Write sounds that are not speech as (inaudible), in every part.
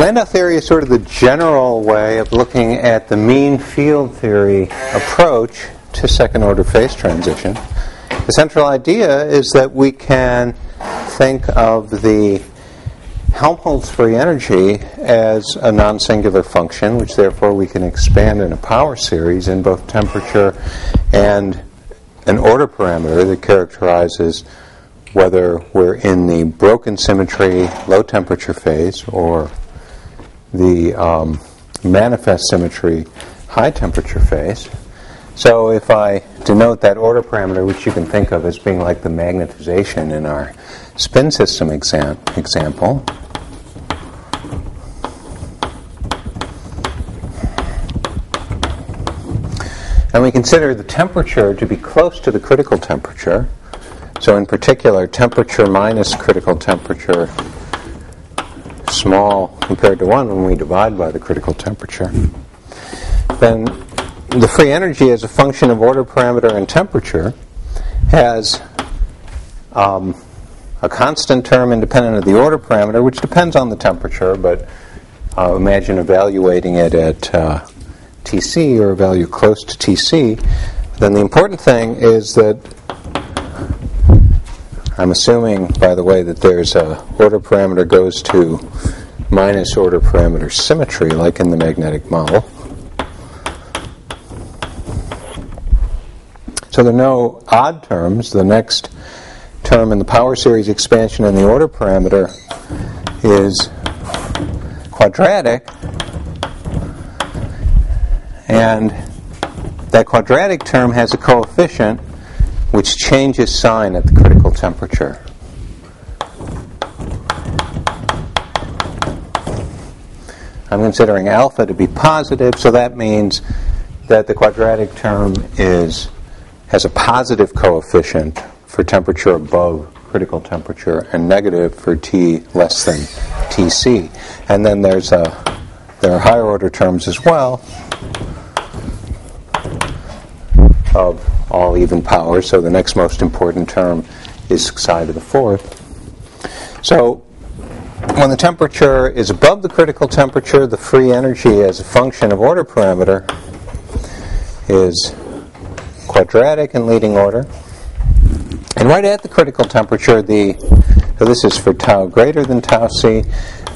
Landau theory is sort of the general way of looking at the mean field theory approach to second order phase transition. The central idea is that we can think of the Helmholtz free energy as a non singular function, which therefore we can expand in a power series in both temperature and an order parameter that characterizes whether we're in the broken symmetry low temperature phase or the um, manifest symmetry high temperature phase. So if I denote that order parameter, which you can think of as being like the magnetization in our spin system exam- example, and we consider the temperature to be close to the critical temperature, so in particular, temperature minus critical temperature small compared to 1 when we divide by the critical temperature, then the free energy as a function of order parameter and temperature has um, a constant term independent of the order parameter, which depends on the temperature, but uh, imagine evaluating it at uh, Tc or a value close to Tc. Then the important thing is that I'm assuming, by the way, that there's a order parameter goes to minus order parameter symmetry, like in the magnetic model. So there are no odd terms. The next term in the power series expansion in the order parameter is quadratic. And that quadratic term has a coefficient which changes sign at the critical temperature. I'm considering alpha to be positive, so that means that the quadratic term is has a positive coefficient for temperature above critical temperature and negative for T less than Tc. And then there's a there are higher order terms as well of all even powers. So the next most important term is psi to the fourth. So when the temperature is above the critical temperature, the free energy as a function of order parameter is quadratic in leading order. And right at the critical temperature, the so this is for tau greater than tau c.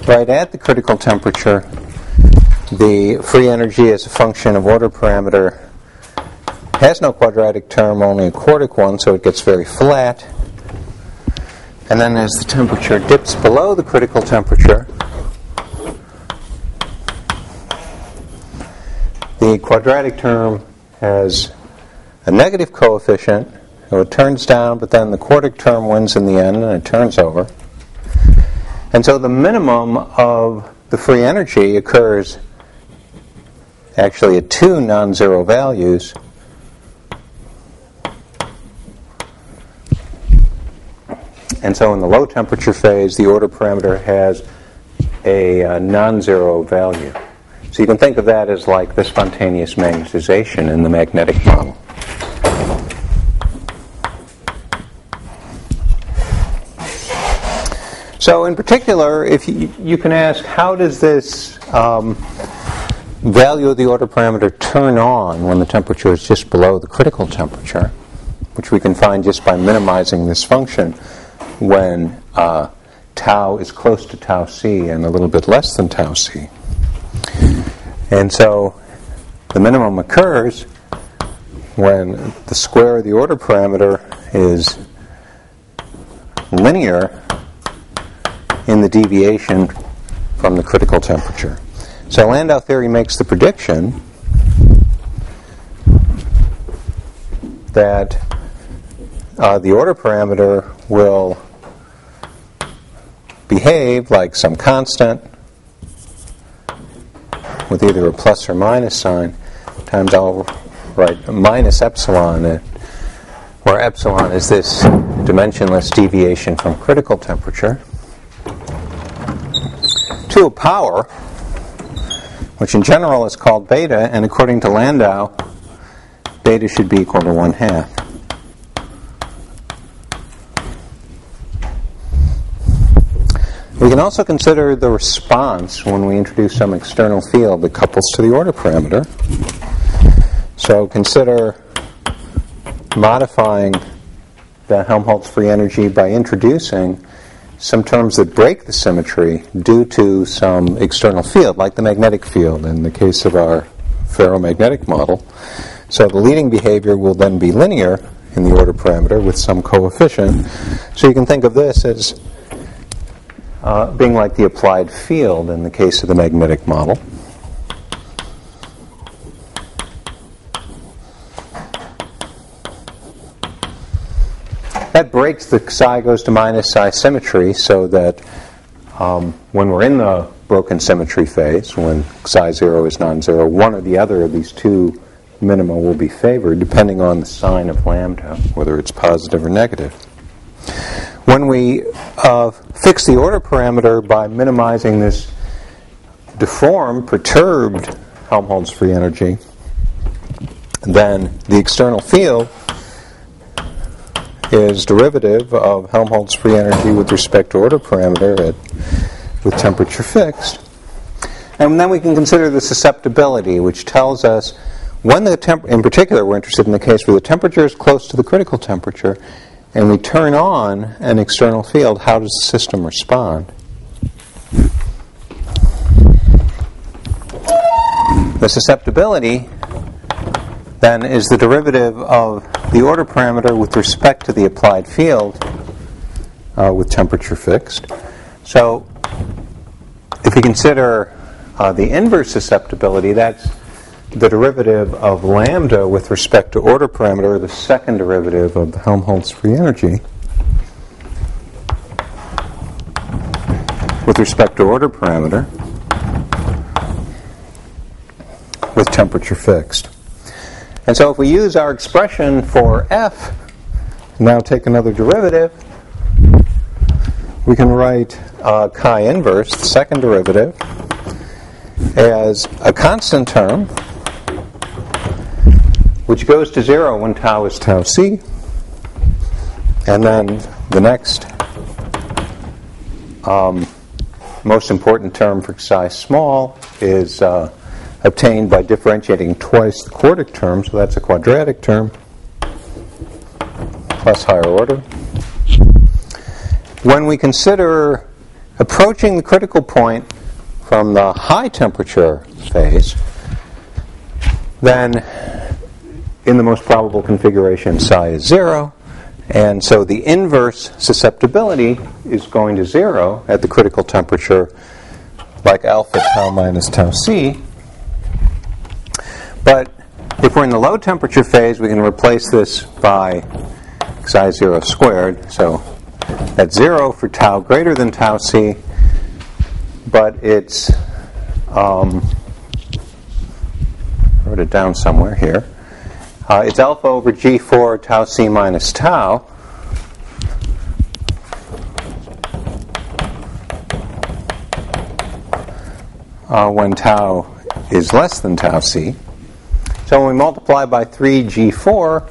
Right at the critical temperature, the free energy as a function of order parameter has no quadratic term, only a quartic one, so it gets very flat. And then as the temperature dips below the critical temperature, the quadratic term has a negative coefficient, so it turns down, but then the quartic term wins in the end and it turns over. And so the minimum of the free energy occurs actually at two non zero values. And so in the low temperature phase, the order parameter has a uh, non zero value. So you can think of that as like the spontaneous magnetization in the magnetic model. So, in particular, if you, you can ask, how does this um, value of the order parameter turn on when the temperature is just below the critical temperature, which we can find just by minimizing this function when uh, tau is close to tau c and a little bit less than tau c. And so the minimum occurs when the square of the order parameter is linear in the deviation from the critical temperature. So Landau theory makes the prediction that uh, the order parameter will behave like some constant with either a plus or minus sign times I'll write minus epsilon, where epsilon is this dimensionless deviation from critical temperature, to a power, which in general is called beta, and according to Landau, beta should be equal to 1 half. We can also consider the response when we introduce some external field that couples to the order parameter. So consider modifying the Helmholtz free energy by introducing some terms that break the symmetry due to some external field, like the magnetic field in the case of our ferromagnetic model. So the leading behavior will then be linear in the order parameter with some coefficient. So you can think of this as uh, being like the applied field in the case of the magnetic model. That breaks the psi goes to minus psi symmetry so that um, when we're in the broken symmetry phase, when psi 0 is non zero, one or the other of these two minima will be favored depending on the sign of lambda, whether it's positive or negative. When we uh, fix the order parameter by minimizing this deformed, perturbed Helmholtz free energy, then the external field is derivative of Helmholtz free energy with respect to order parameter at, with temperature fixed. And then we can consider the susceptibility, which tells us when the temp- in particular, we're interested in the case where the temperature is close to the critical temperature, and we turn on an external field, how does the system respond? The susceptibility then is the derivative of the order parameter with respect to the applied field uh, with temperature fixed. So if we consider uh, the inverse susceptibility, that's the derivative of lambda with respect to order parameter, the second derivative of the Helmholtz free energy, with respect to order parameter, with temperature fixed. And so if we use our expression for f, now take another derivative, we can write uh, chi inverse, the second derivative, as a constant term which goes to zero when tau is tau c. And then the next um, most important term for psi small is uh, obtained by differentiating twice the quartic term, so that's a quadratic term, plus higher order. When we consider approaching the critical point from the high temperature phase, then in the most probable configuration, psi is zero. And so the inverse susceptibility is going to zero at the critical temperature, like alpha tau minus tau c. But if we're in the low temperature phase, we can replace this by psi 0 squared. So that's 0 for tau greater than tau c, but it's, um, wrote it down somewhere here. Uh, it's alpha over g4 tau c minus tau. Uh, when tau is less than tau c. So when we multiply by 3g4,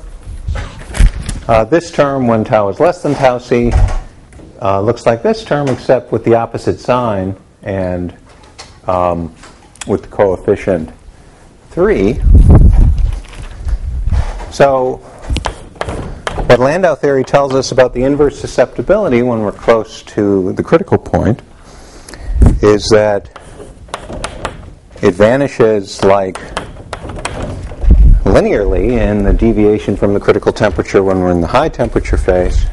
uh, this term, when tau is less than tau c, uh, looks like this term, except with the opposite sign and um, with the coefficient 3. So, what Landau theory tells us about the inverse susceptibility when we're close to the critical point is that it vanishes like linearly in the deviation from the critical temperature when we're in the high temperature phase.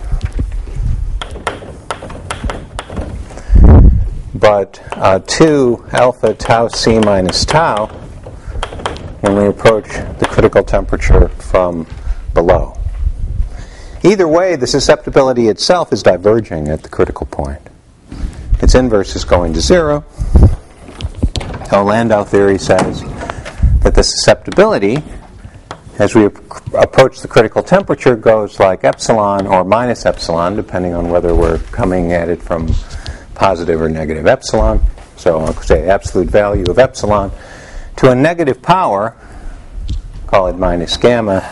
But uh, 2 alpha tau c minus tau when we approach the critical temperature from below. Either way, the susceptibility itself is diverging at the critical point. Its inverse is going to zero. So Landau theory says that the susceptibility, as we approach the critical temperature, goes like epsilon or minus epsilon, depending on whether we're coming at it from positive or negative epsilon. So I'll say absolute value of epsilon to a negative power, call it minus gamma,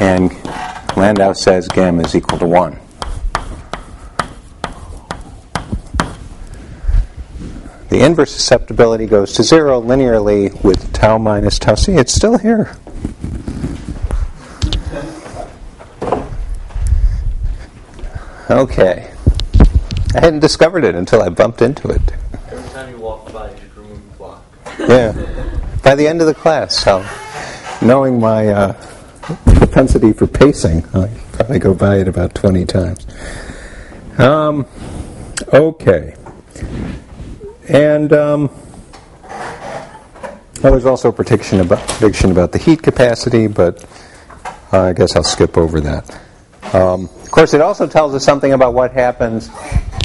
and Landau says gamma is equal to 1. the inverse susceptibility goes to zero linearly with tau minus tau c. It's still here. Okay. I hadn't discovered it until I bumped into it. Every time you walk by, you should remove the block. Yeah. (laughs) By the end of the class, so knowing my uh, propensity for pacing, I probably go by it about 20 times. Um, okay. And um, well, there's also a prediction about, prediction about the heat capacity, but uh, I guess I'll skip over that. Um, of course, it also tells us something about what happens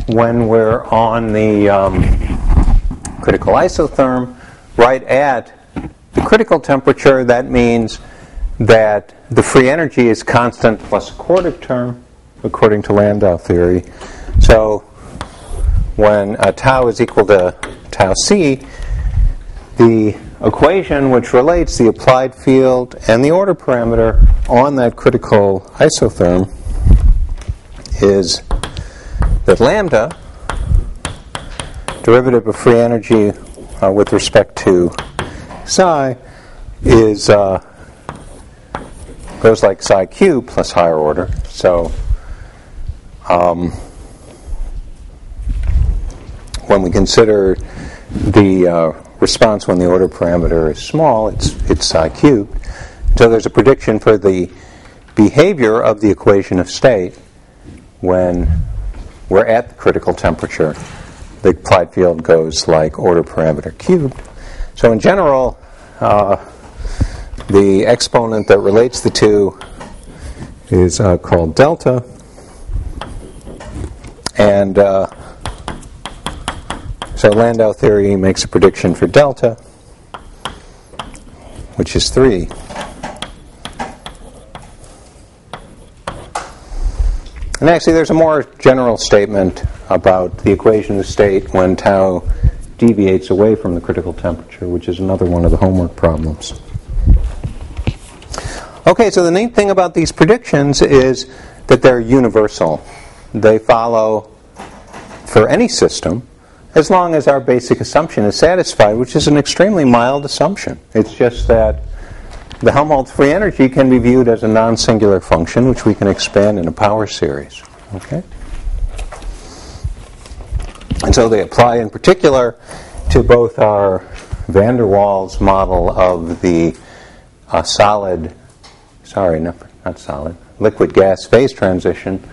when we're on the um, critical isotherm right at critical temperature. That means that the free energy is constant plus a quartic term, according to Landau theory. So when uh, tau is equal to tau c, the equation which relates the applied field and the order parameter on that critical isotherm is that lambda, derivative of free energy uh, with respect to psi, is uh, goes like psi cubed plus higher order. So um, when we consider the uh, response when the order parameter is small, it's, it's psi cubed. So there's a prediction for the behavior of the equation of state when we're at the critical temperature. The applied field goes like order parameter cubed. So in general, uh, the exponent that relates the two is uh, called delta. And uh, so Landau theory makes a prediction for delta, which is 3. And actually, there's a more general statement about the equation of state when tau deviates away from the critical temperature, which is another one of the homework problems. Okay, so the neat thing about these predictions is that they're universal. They follow for any system, as long as our basic assumption is satisfied, which is an extremely mild assumption. It's just that the Helmholtz free energy can be viewed as a non singular function, which we can expand in a power series. Okay? And so they apply in particular to both our van der Waals model of the uh, solid, sorry, not, not solid, liquid gas phase transition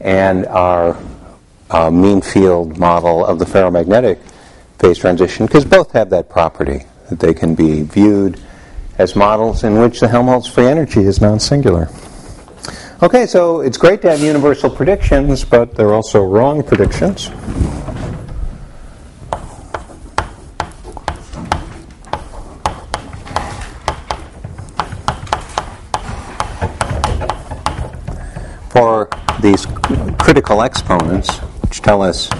and our uh, mean field model of the ferromagnetic phase transition because both have that property that they can be viewed as models in which the Helmholtz free energy is non singular. Okay, so it's great to have universal predictions, but they're also wrong predictions. For these critical exponents, which tell us,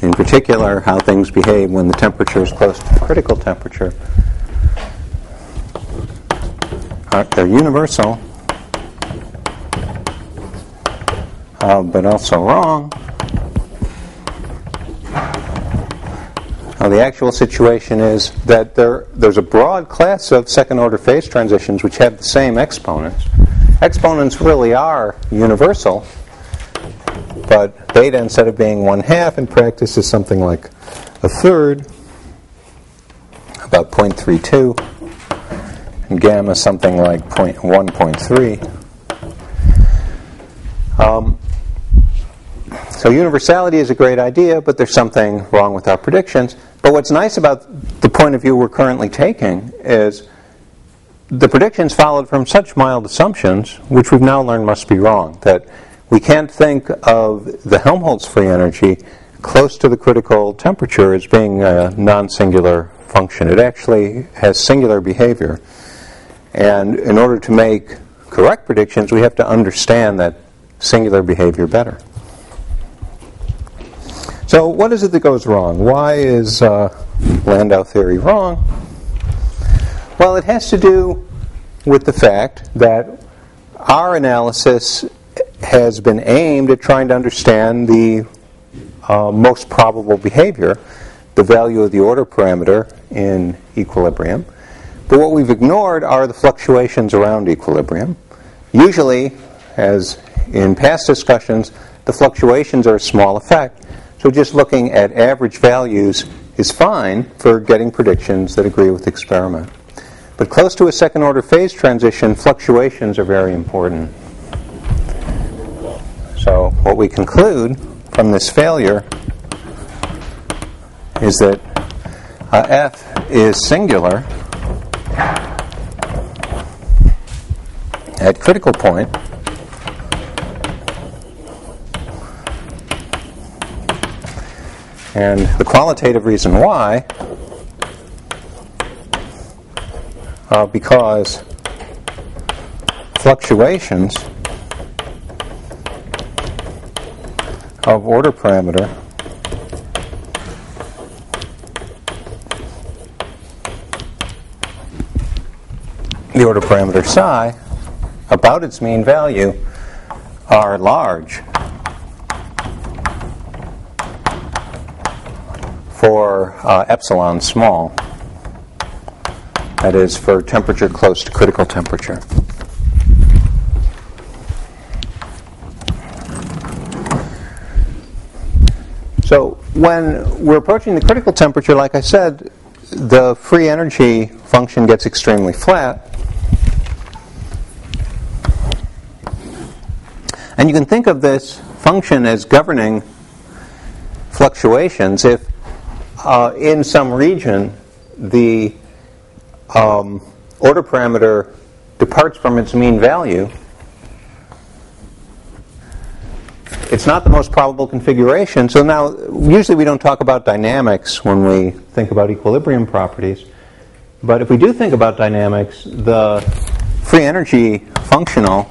in particular, how things behave when the temperature is close to the critical temperature. Uh, they're universal, uh, but also wrong. Now, the actual situation is that there, there's a broad class of second order phase transitions which have the same exponents. Exponents really are universal, but beta, instead of being one half in practice, is something like a third, about 0.32, and gamma something like 1.3. Um, so universality is a great idea, but there's something wrong with our predictions. But what's nice about the point of view we're currently taking is the predictions followed from such mild assumptions, which we've now learned must be wrong. That we can't think of the Helmholtz free energy close to the critical temperature as being a non singular function. It actually has singular behavior. And in order to make correct predictions, we have to understand that singular behavior better. So, what is it that goes wrong? Why is uh, Landau theory wrong? Well, it has to do with the fact that our analysis has been aimed at trying to understand the uh, most probable behavior, the value of the order parameter in equilibrium. But what we've ignored are the fluctuations around equilibrium. Usually, as in past discussions, the fluctuations are a small effect. So just looking at average values is fine for getting predictions that agree with the experiment. But close to a second order phase transition, fluctuations are very important. So, what we conclude from this failure is that uh, f is singular at critical point and the qualitative reason why uh, because fluctuations of order parameter the order parameter psi about its mean value are large for uh, epsilon small that is, for temperature close to critical temperature. So when we're approaching the critical temperature, like I said, the free energy function gets extremely flat. And you can think of this function as governing fluctuations if uh, in some region the um, order parameter departs from its mean value, it's not the most probable configuration. So now, usually we don't talk about dynamics when we think about equilibrium properties. But if we do think about dynamics, the free energy functional,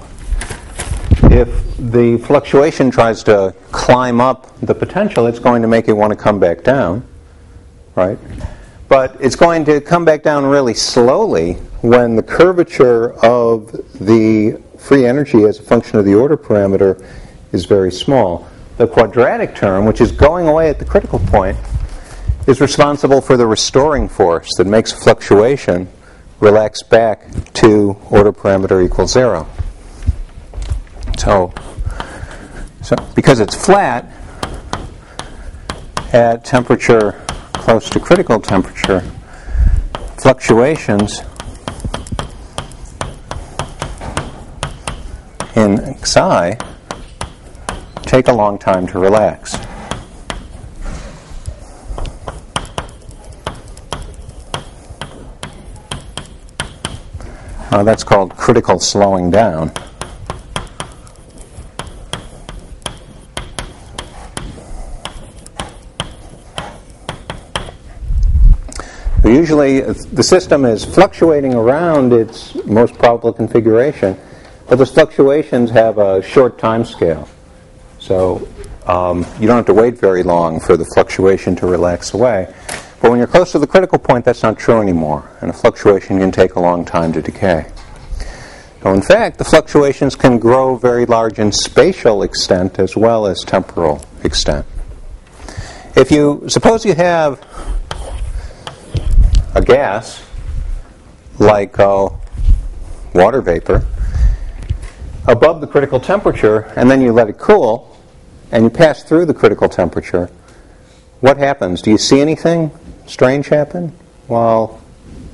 if the fluctuation tries to climb up the potential, it's going to make it want to come back down, right? but it's going to come back down really slowly when the curvature of the free energy as a function of the order parameter is very small. The quadratic term, which is going away at the critical point, is responsible for the restoring force that makes fluctuation relax back to order parameter equals zero. So, so because it's flat at temperature close to critical temperature, fluctuations in psi take a long time to relax. Uh, that's called critical slowing down. Usually the system is fluctuating around its most probable configuration, but those fluctuations have a short time scale. So um, you don't have to wait very long for the fluctuation to relax away. But when you're close to the critical point, that's not true anymore, and a fluctuation can take a long time to decay. So, in fact, the fluctuations can grow very large in spatial extent as well as temporal extent. If you suppose you have a gas like uh, water vapor above the critical temperature and then you let it cool and you pass through the critical temperature, what happens? Do you see anything strange happen while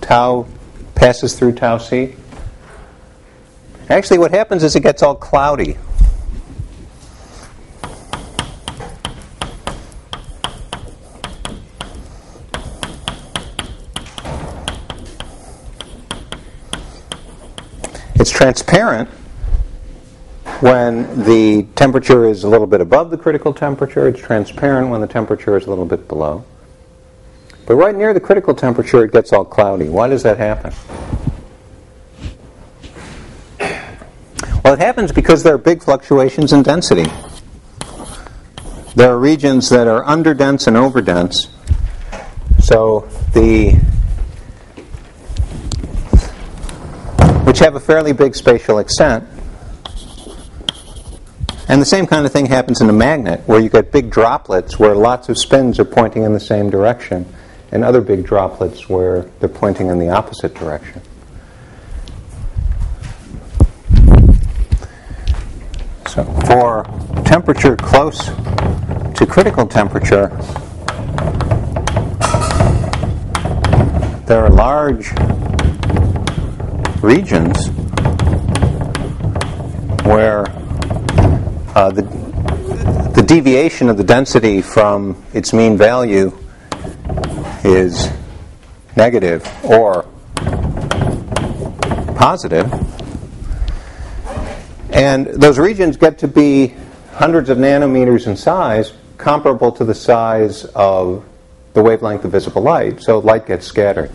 tau passes through tau c? Actually, what happens is it gets all cloudy It's transparent when the temperature is a little bit above the critical temperature. It's transparent when the temperature is a little bit below. But right near the critical temperature, it gets all cloudy. Why does that happen? Well, it happens because there are big fluctuations in density. There are regions that are underdense and overdense. So the which have a fairly big spatial extent, And the same kind of thing happens in a magnet, where you get big droplets where lots of spins are pointing in the same direction, and other big droplets where they're pointing in the opposite direction. So, for temperature close to critical temperature, there are large regions where uh, the, the deviation of the density from its mean value is negative or positive. And those regions get to be hundreds of nanometers in size, comparable to the size of the wavelength of visible light, so light gets scattered.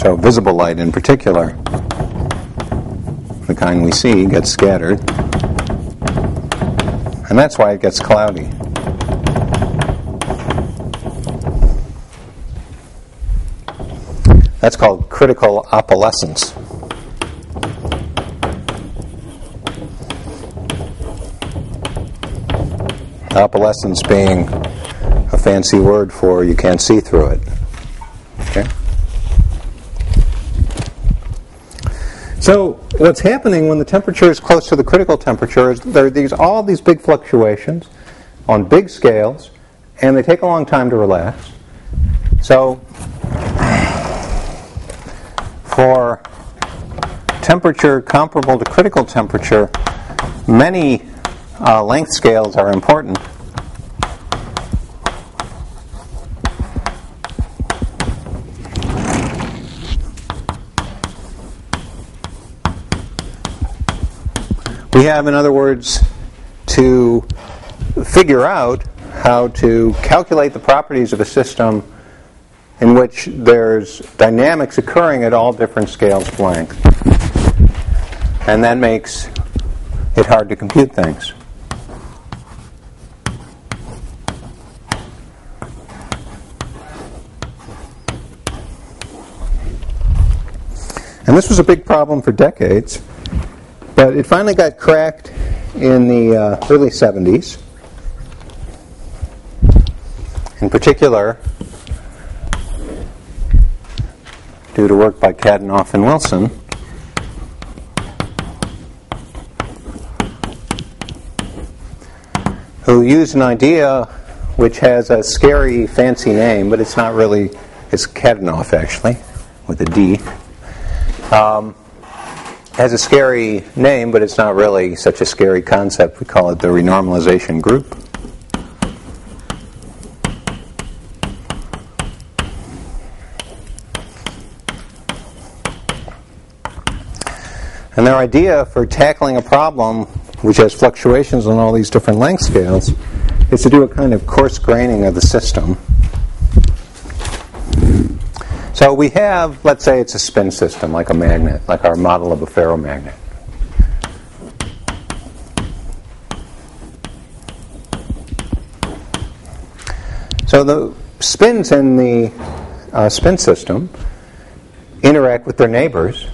So, visible light in particular, the kind we see, gets scattered. And that's why it gets cloudy. That's called critical opalescence. Opalescence being a fancy word for you can't see through it. So what's happening when the temperature is close to the critical temperature is there are these all these big fluctuations on big scales, and they take a long time to relax. So for temperature comparable to critical temperature, many uh, length scales are important. We have, in other words, to figure out how to calculate the properties of a system in which there's dynamics occurring at all different scales of length. And that makes it hard to compute things. And this was a big problem for decades. But it finally got cracked in the uh, early 70s. In particular, due to work by Kadanoff and Wilson. Who used an idea which has a scary, fancy name, but it's not really, it's Kadanoff actually, with a D. Um, has a scary name, but it's not really such a scary concept. We call it the renormalization group. And their idea for tackling a problem which has fluctuations on all these different length scales is to do a kind of coarse graining of the system so we have, let's say it's a spin system, like a magnet, like our model of a ferromagnet. So the spins in the uh, spin system interact with their neighbors.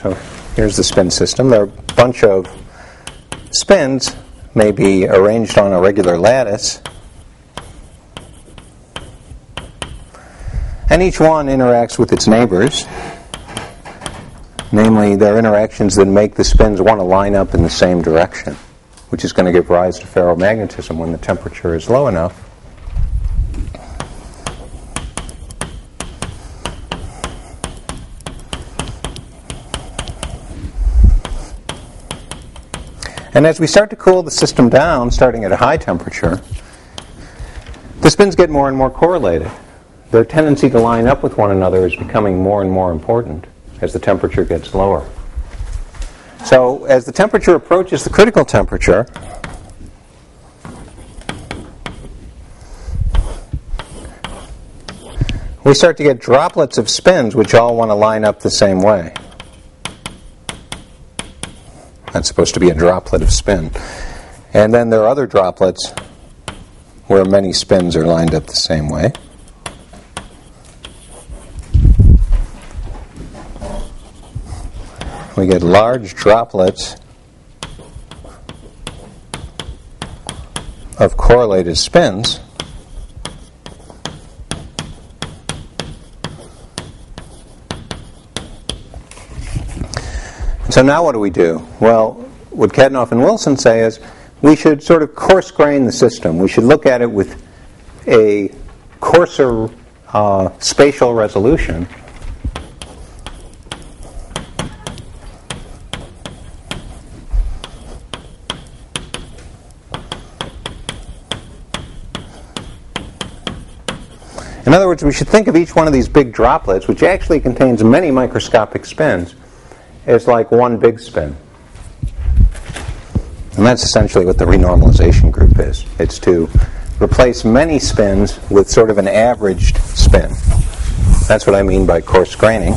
So here's the spin system. There are a bunch of spins, may be arranged on a regular lattice. And each one interacts with its neighbors. Namely, there are interactions that make the spins want to line up in the same direction, which is going to give rise to ferromagnetism when the temperature is low enough. And as we start to cool the system down, starting at a high temperature, the spins get more and more correlated their tendency to line up with one another is becoming more and more important as the temperature gets lower. So, as the temperature approaches the critical temperature, we start to get droplets of spins which all want to line up the same way. That's supposed to be a droplet of spin. And then there are other droplets where many spins are lined up the same way. We get large droplets of correlated spins. So now what do we do? Well, what Kadanoff and Wilson say is we should sort of coarse grain the system. We should look at it with a coarser uh, spatial resolution. In other words, we should think of each one of these big droplets, which actually contains many microscopic spins, as like one big spin. And that's essentially what the renormalization group is. It's to replace many spins with sort of an averaged spin. That's what I mean by coarse graining.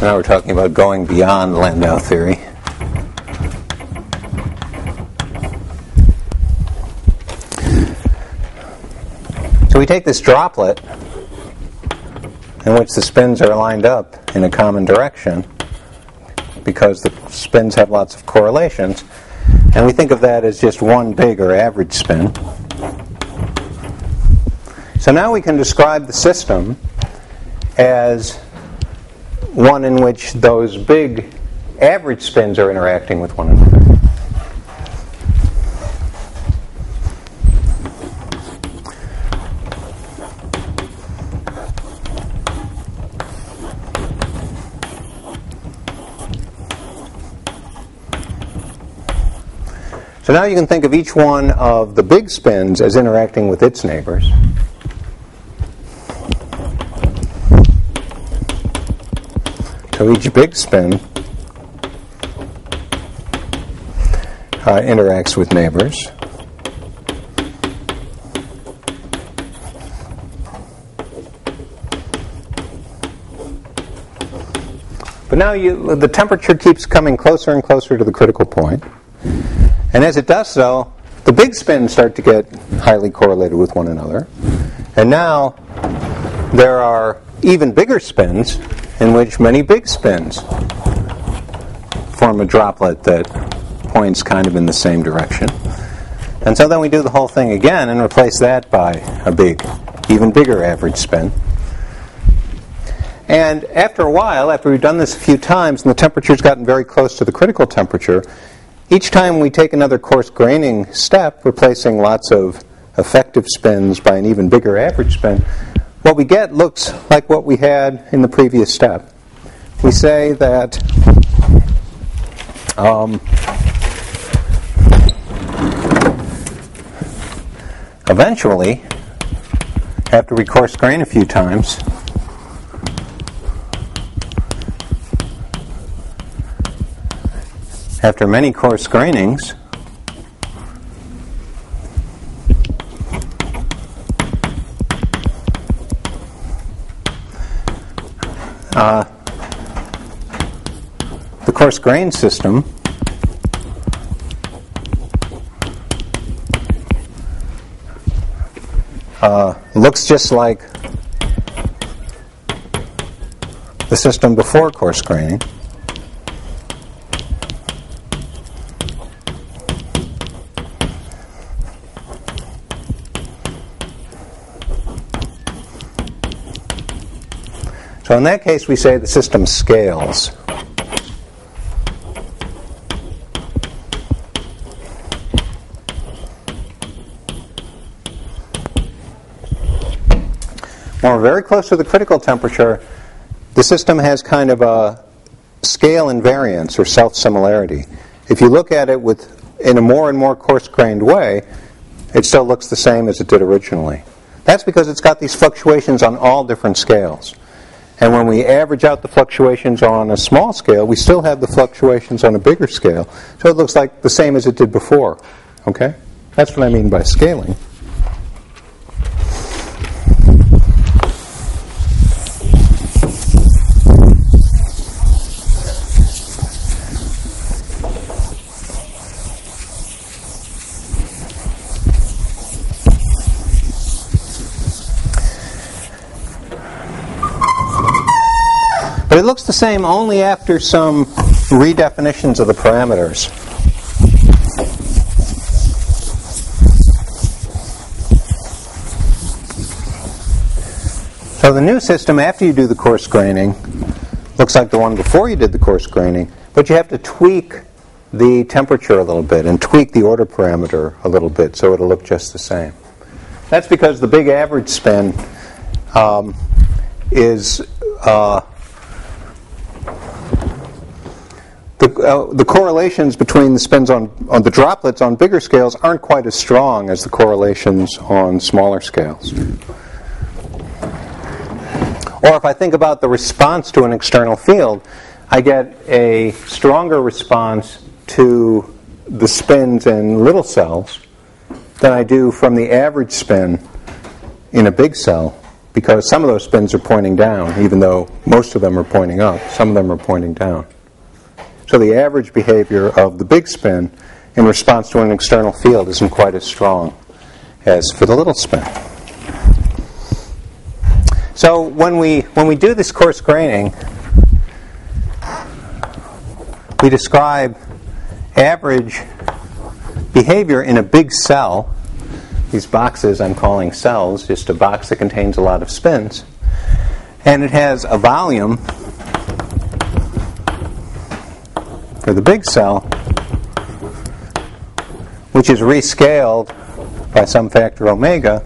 Now we're talking about going beyond Landau theory. So we take this droplet in which the spins are lined up in a common direction because the spins have lots of correlations, and we think of that as just one big or average spin. So now we can describe the system as one in which those big average spins are interacting with one another. So now you can think of each one of the big spins as interacting with its neighbors. So each big spin uh, interacts with neighbors. But now you, the temperature keeps coming closer and closer to the critical point. And as it does so, the big spins start to get highly correlated with one another. And now there are even bigger spins in which many big spins form a droplet that points kind of in the same direction. And so then we do the whole thing again and replace that by a big, even bigger average spin. And after a while, after we've done this a few times and the temperature's gotten very close to the critical temperature, each time we take another coarse graining step, replacing lots of effective spins by an even bigger average spin, what we get looks like what we had in the previous step. We say that um, eventually, after we coarse grain a few times, after many coarse grainings, uh, the coarse grain system uh, looks just like the system before coarse graining. So in that case, we say the system scales. When we're very close to the critical temperature, the system has kind of a scale invariance or self similarity. If you look at it with in a more and more coarse grained way, it still looks the same as it did originally. That's because it's got these fluctuations on all different scales. And when we average out the fluctuations on a small scale, we still have the fluctuations on a bigger scale. So it looks like the same as it did before Okay? That's what I mean by scaling. But it looks the same only after some redefinitions of the parameters. So the new system, after you do the coarse graining, looks like the one before you did the coarse graining, but you have to tweak the temperature a little bit and tweak the order parameter a little bit so it'll look just the same. That's because the big average spin um, is uh, the, the correlations between the spins on, on the droplets on bigger scales aren't quite as strong as the correlations on smaller scales. Or if I think about the response to an external field, I get a stronger response to the spins in little cells than I do from the average spin in a big cell because some of those spins are pointing down, even though most of them are pointing up. Some of them are pointing down. So the average behavior of the big spin in response to an external field isn't quite as strong as for the little spin. So when we when we do this coarse graining, we describe average behavior in a big cell. These boxes I'm calling cells, just a box that contains a lot of spins. And it has a volume for the big cell, which is rescaled by some factor omega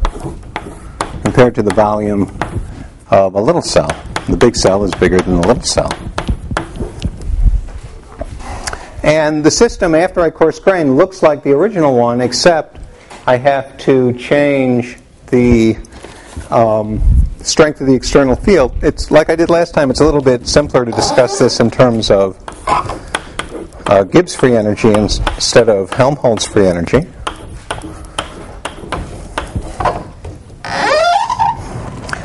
compared to the volume of a little cell. The big cell is bigger than the little cell. And the system, after I coarse grain, looks like the original one, except I have to change the um, strength of the external field. It's like I did last time, it's a little bit simpler to discuss this in terms of uh, Gibbs free energy instead of Helmholtz free energy.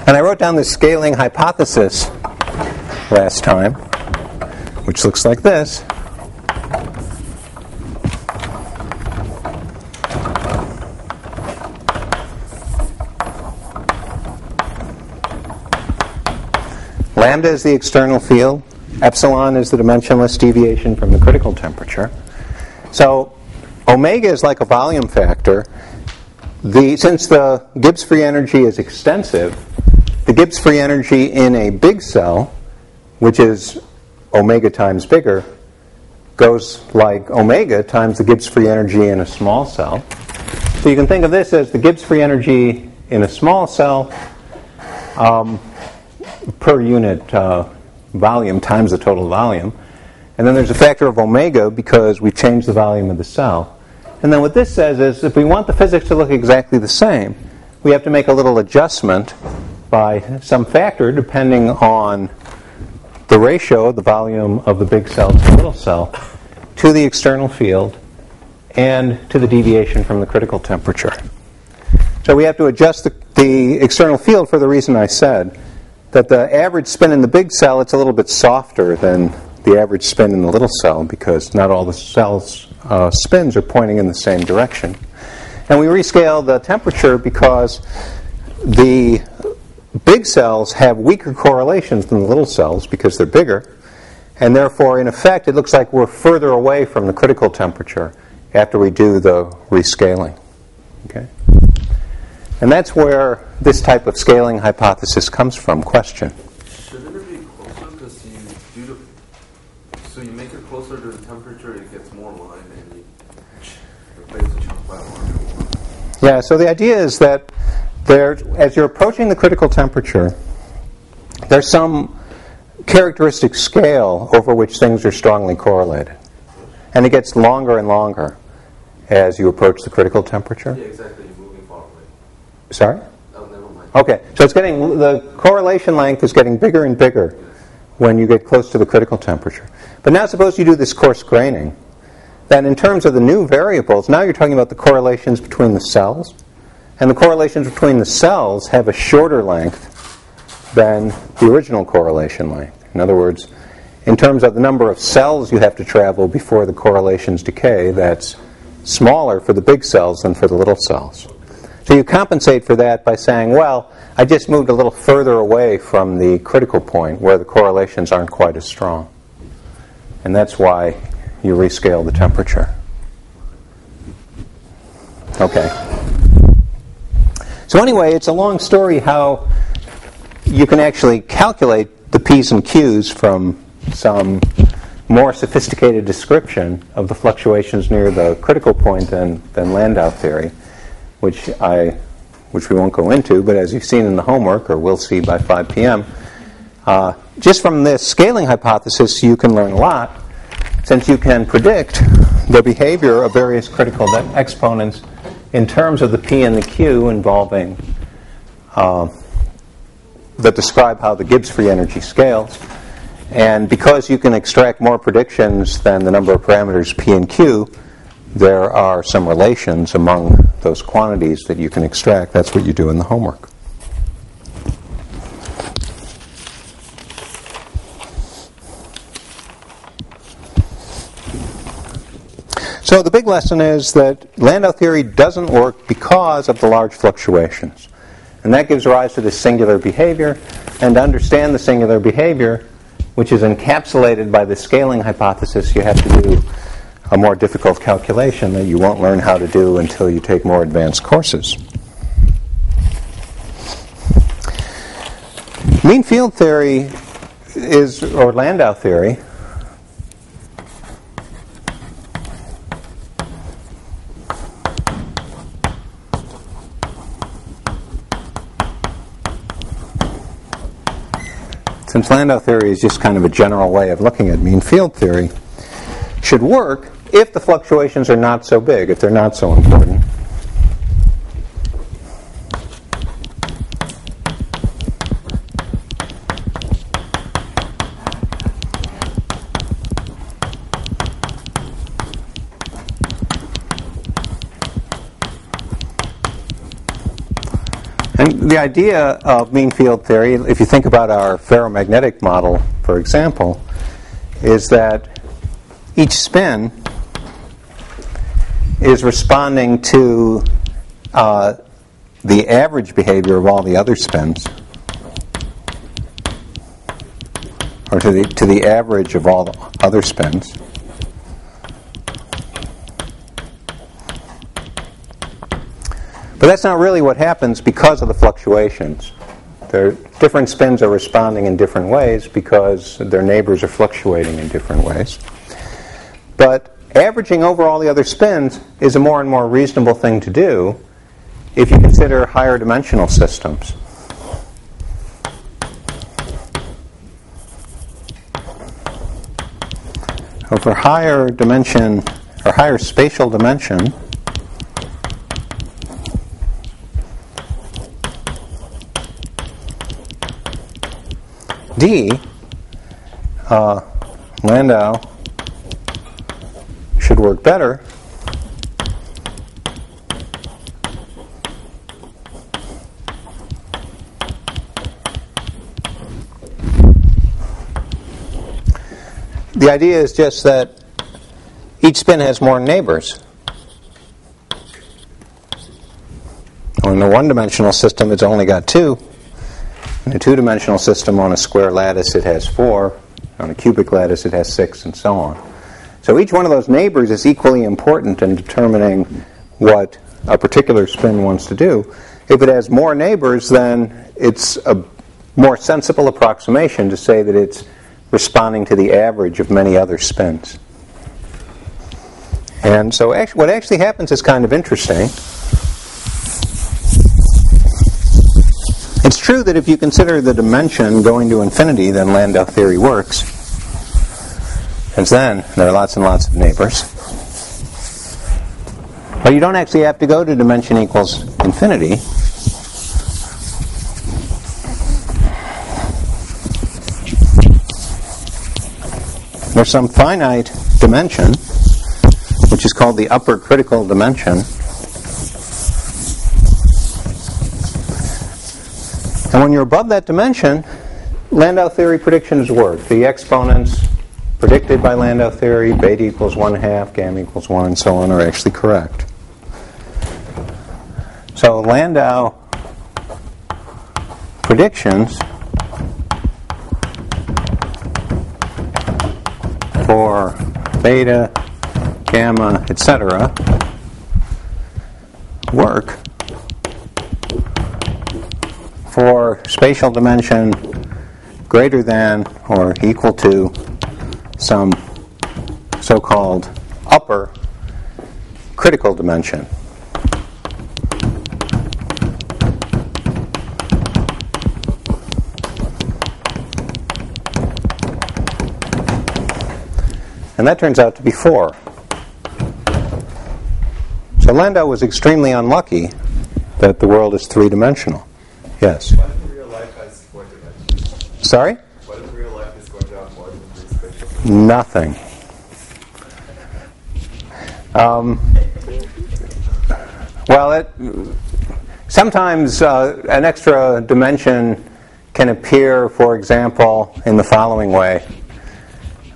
And I wrote down the scaling hypothesis last time, which looks like this. Lambda is the external field. Epsilon is the dimensionless deviation from the critical temperature. So omega is like a volume factor. The, since the Gibbs free energy is extensive, the Gibbs free energy in a big cell, which is omega times bigger, goes like omega times the Gibbs free energy in a small cell. So you can think of this as the Gibbs free energy in a small cell um, per unit uh, volume times the total volume. And then there's a factor of omega because we changed the volume of the cell. And then what this says is if we want the physics to look exactly the same, we have to make a little adjustment by some factor depending on the ratio, the volume of the big cell to the little cell, to the external field and to the deviation from the critical temperature. So we have to adjust the, the external field for the reason I said that the average spin in the big cell it's a little bit softer than the average spin in the little cell because not all the cells uh, spins are pointing in the same direction. And we rescale the temperature because the big cells have weaker correlations than the little cells because they're bigger. And therefore, in effect, it looks like we're further away from the critical temperature after we do the rescaling. Okay? And that's where this type of scaling hypothesis comes from. Question? Shouldn't it be closer because you do the, so you make it closer to the temperature, it gets more line, and you replace the chunk by one. Yeah, so the idea is that there, as you're approaching the critical temperature, there's some characteristic scale over which things are strongly correlated. And it gets longer and longer as you approach the critical temperature. Yeah, exactly. You're moving far away. Sorry? Oh, never mind. Okay, so it's getting the correlation length is getting bigger and bigger when you get close to the critical temperature. But now suppose you do this coarse graining. that in terms of the new variables, now you're talking about the correlations between the cells, and the correlations between the cells have a shorter length than the original correlation length. In other words, in terms of the number of cells you have to travel before the correlations decay, that's smaller for the big cells than for the little cells. So you compensate for that by saying, well, I just moved a little further away from the critical point where the correlations aren't quite as strong. And that's why you rescale the temperature. Okay. So, anyway, it's a long story how you can actually calculate the P's and Q's from some more sophisticated description of the fluctuations near the critical point than, than Landau theory, which I which we won't go into, but as you've seen in the homework, or we'll see by 5 p.m., uh, just from this scaling hypothesis, you can learn a lot, since you can predict the behavior of various critical exponents in terms of the p and the q involving uh, that describe how the Gibbs free energy scales. And because you can extract more predictions than the number of parameters p and q, there are some relations among those quantities that you can extract. That's what you do in the homework. So the big lesson is that Landau theory doesn't work because of the large fluctuations. And that gives rise to this singular behavior. And to understand the singular behavior, which is encapsulated by the scaling hypothesis, you have to do a more difficult calculation that you won't learn how to do until you take more advanced courses. Mean field theory is, or Landau theory, since Landau theory is just kind of a general way of looking at mean field theory, should work if the fluctuations are not so big, if they're not so important. And the idea of mean field theory, if you think about our ferromagnetic model, for example, is that each spin is responding to uh, the average behavior of all the other spins, or to the, to the average of all the other spins. But that's not really what happens because of the fluctuations. Their different spins are responding in different ways because their neighbors are fluctuating in different ways. But averaging over all the other spins is a more and more reasonable thing to do if you consider higher dimensional systems. Over higher dimension or higher spatial dimension, D, uh, Landau work better. The idea is just that each spin has more neighbors. In a one dimensional system, it's only got two. In a two dimensional system, on a square lattice, it has four. On a cubic lattice, it has six, and so on. So each one of those neighbors is equally important in determining what a particular spin wants to do. If it has more neighbors, then it's a more sensible approximation to say that it's responding to the average of many other spins. And so, actually, what actually happens is kind of interesting. It's true that if you consider the dimension going to infinity, then Landau theory works. Because then there are lots and lots of neighbors. But you don't actually have to go to dimension equals infinity. There's some finite dimension which is called the upper critical dimension. And when you're above that dimension, Landau theory predictions work. The exponents predicted by Landau theory, beta equals 1 half, gamma equals 1, and so on, are actually correct. So Landau predictions for beta, gamma, etc. work for spatial dimension greater than or equal to some so called upper critical dimension. And that turns out to be 4. So Landau was extremely unlucky that the world is three dimensional. Yes? What if real life has four dimensions? Sorry? Nothing. Um, well, it, sometimes uh, an extra dimension can appear, for example, in the following way.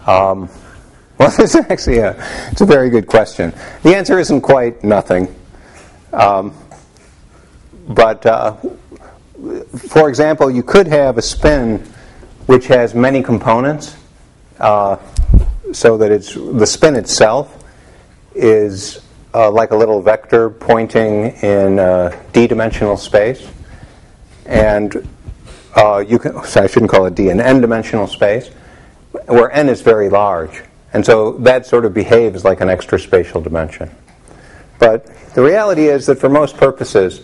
Um, (laughs) well, this is actually a, it's a very good question. The answer isn't quite nothing. Um, but, uh, for example, you could have a spin which has many components, uh, so that it's the spin itself is uh, like a little vector pointing in uh, d-dimensional space, and uh, you can. So I shouldn't call it d, an n-dimensional space, where n is very large, and so that sort of behaves like an extra spatial dimension. But the reality is that for most purposes,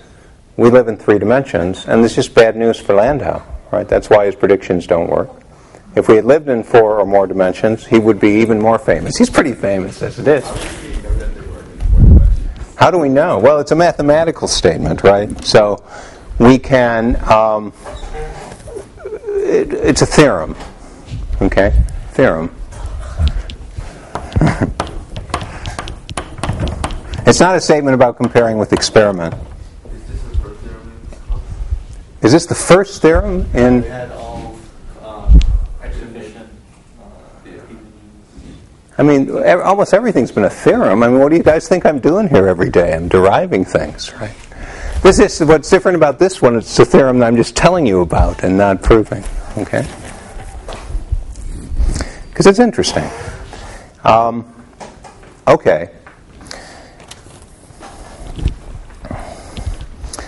we live in three dimensions, and this is bad news for Landau, right? That's why his predictions don't work. If we had lived in four or more dimensions, he would be even more famous. He's pretty famous as it is. You know that they work in four dimensions. How do we know? Well, it's a mathematical statement, right? So we can, um, it, it's a theorem, okay? Theorem. (laughs) it's not a statement about comparing with experiment. Is this the first theorem in class? Is this the first theorem in. We had all um, exhibition. Uh, I mean, almost everything's been a theorem. I mean, what do you guys think I'm doing here every day? I'm deriving things, right? This is what's different about this one. It's a theorem that I'm just telling you about and not proving. Okay? Because it's interesting. Um, okay.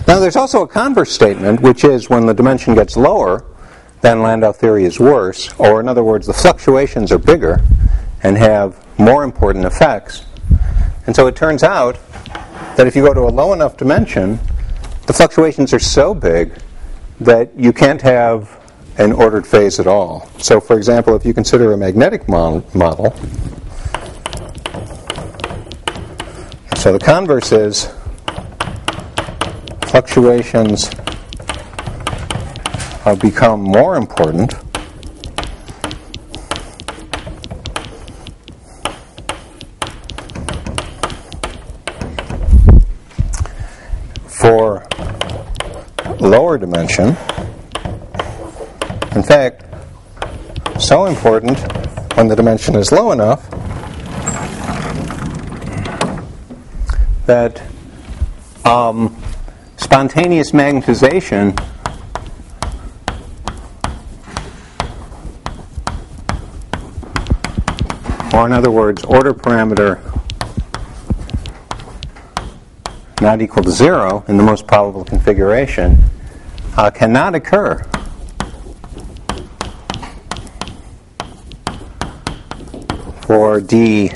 Now, there's also a converse statement, which is when the dimension gets lower, then Landau theory is worse, or in other words, the fluctuations are bigger and have more important effects. And so it turns out that if you go to a low enough dimension, the fluctuations are so big that you can't have an ordered phase at all. So, for example, if you consider a magnetic model, so the converse is fluctuations uh, become more important for lower dimension. In fact, so important when the dimension is low enough that um, spontaneous magnetization or in other words order parameter not equal to zero in the most probable configuration uh, cannot occur for d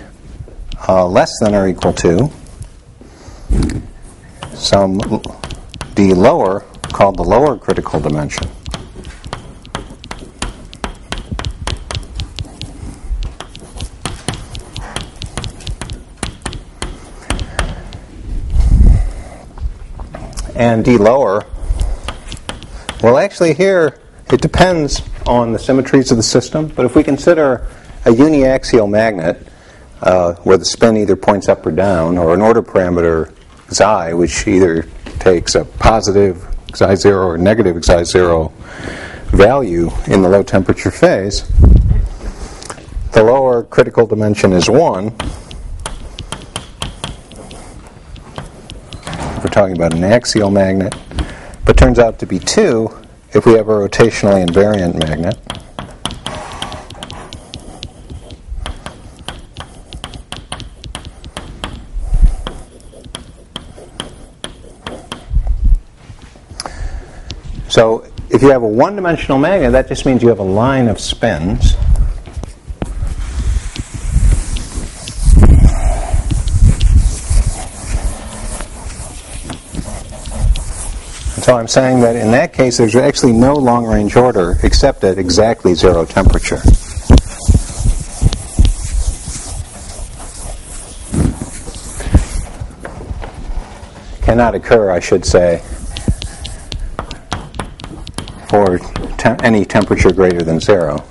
uh, less than or equal to some d lower called the lower critical dimension. And d lower, well, actually, here it depends on the symmetries of the system, but if we consider a uniaxial magnet, uh, where the spin either points up or down, or an order parameter xi, which either takes a positive xi 0 or negative xi 0 value in the low temperature phase, the lower critical dimension is 1. We're talking about an axial magnet, but turns out to be 2 if we have a rotationally invariant magnet. So if you have a one-dimensional magnet, that just means you have a line of spins. So I'm saying that in that case, there's actually no long-range order except at exactly zero temperature. Cannot occur, I should say, for te- any temperature greater than zero.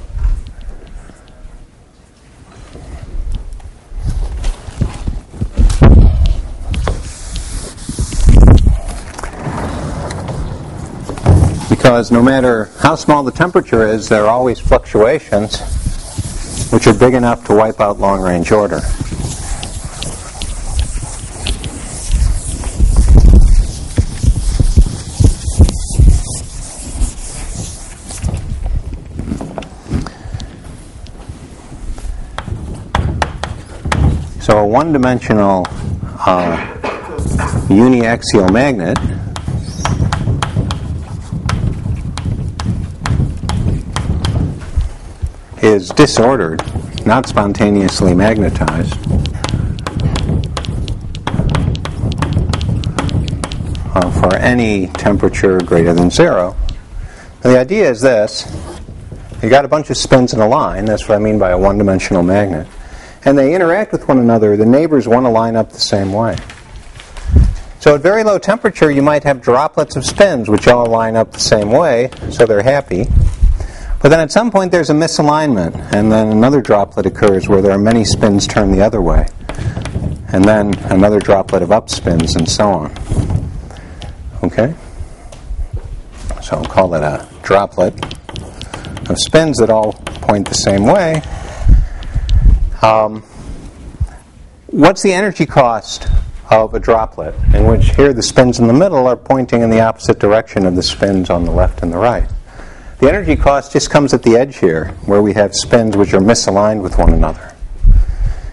Because no matter how small the temperature is, there are always fluctuations which are big enough to wipe out long range order. So a one-dimensional uh, uniaxial magnet is disordered, not spontaneously magnetized. Uh, for any temperature greater than zero. The idea is this you got a bunch of spins in a line, that's what I mean by a one dimensional magnet and they interact with one another, the neighbors want to line up the same way. So at very low temperature, you might have droplets of spins which all line up the same way, so they're happy. But then at some point there's a misalignment, and then another droplet occurs where there are many spins turned the other way. And then another droplet of up spins, and so on. Okay? So I'll call it a droplet of spins that all point the same way. Um, what's the energy cost of a droplet, in which here the spins in the middle are pointing in the opposite direction of the spins on the left and the right? The energy cost just comes at the edge here, where we have spins which are misaligned with one another.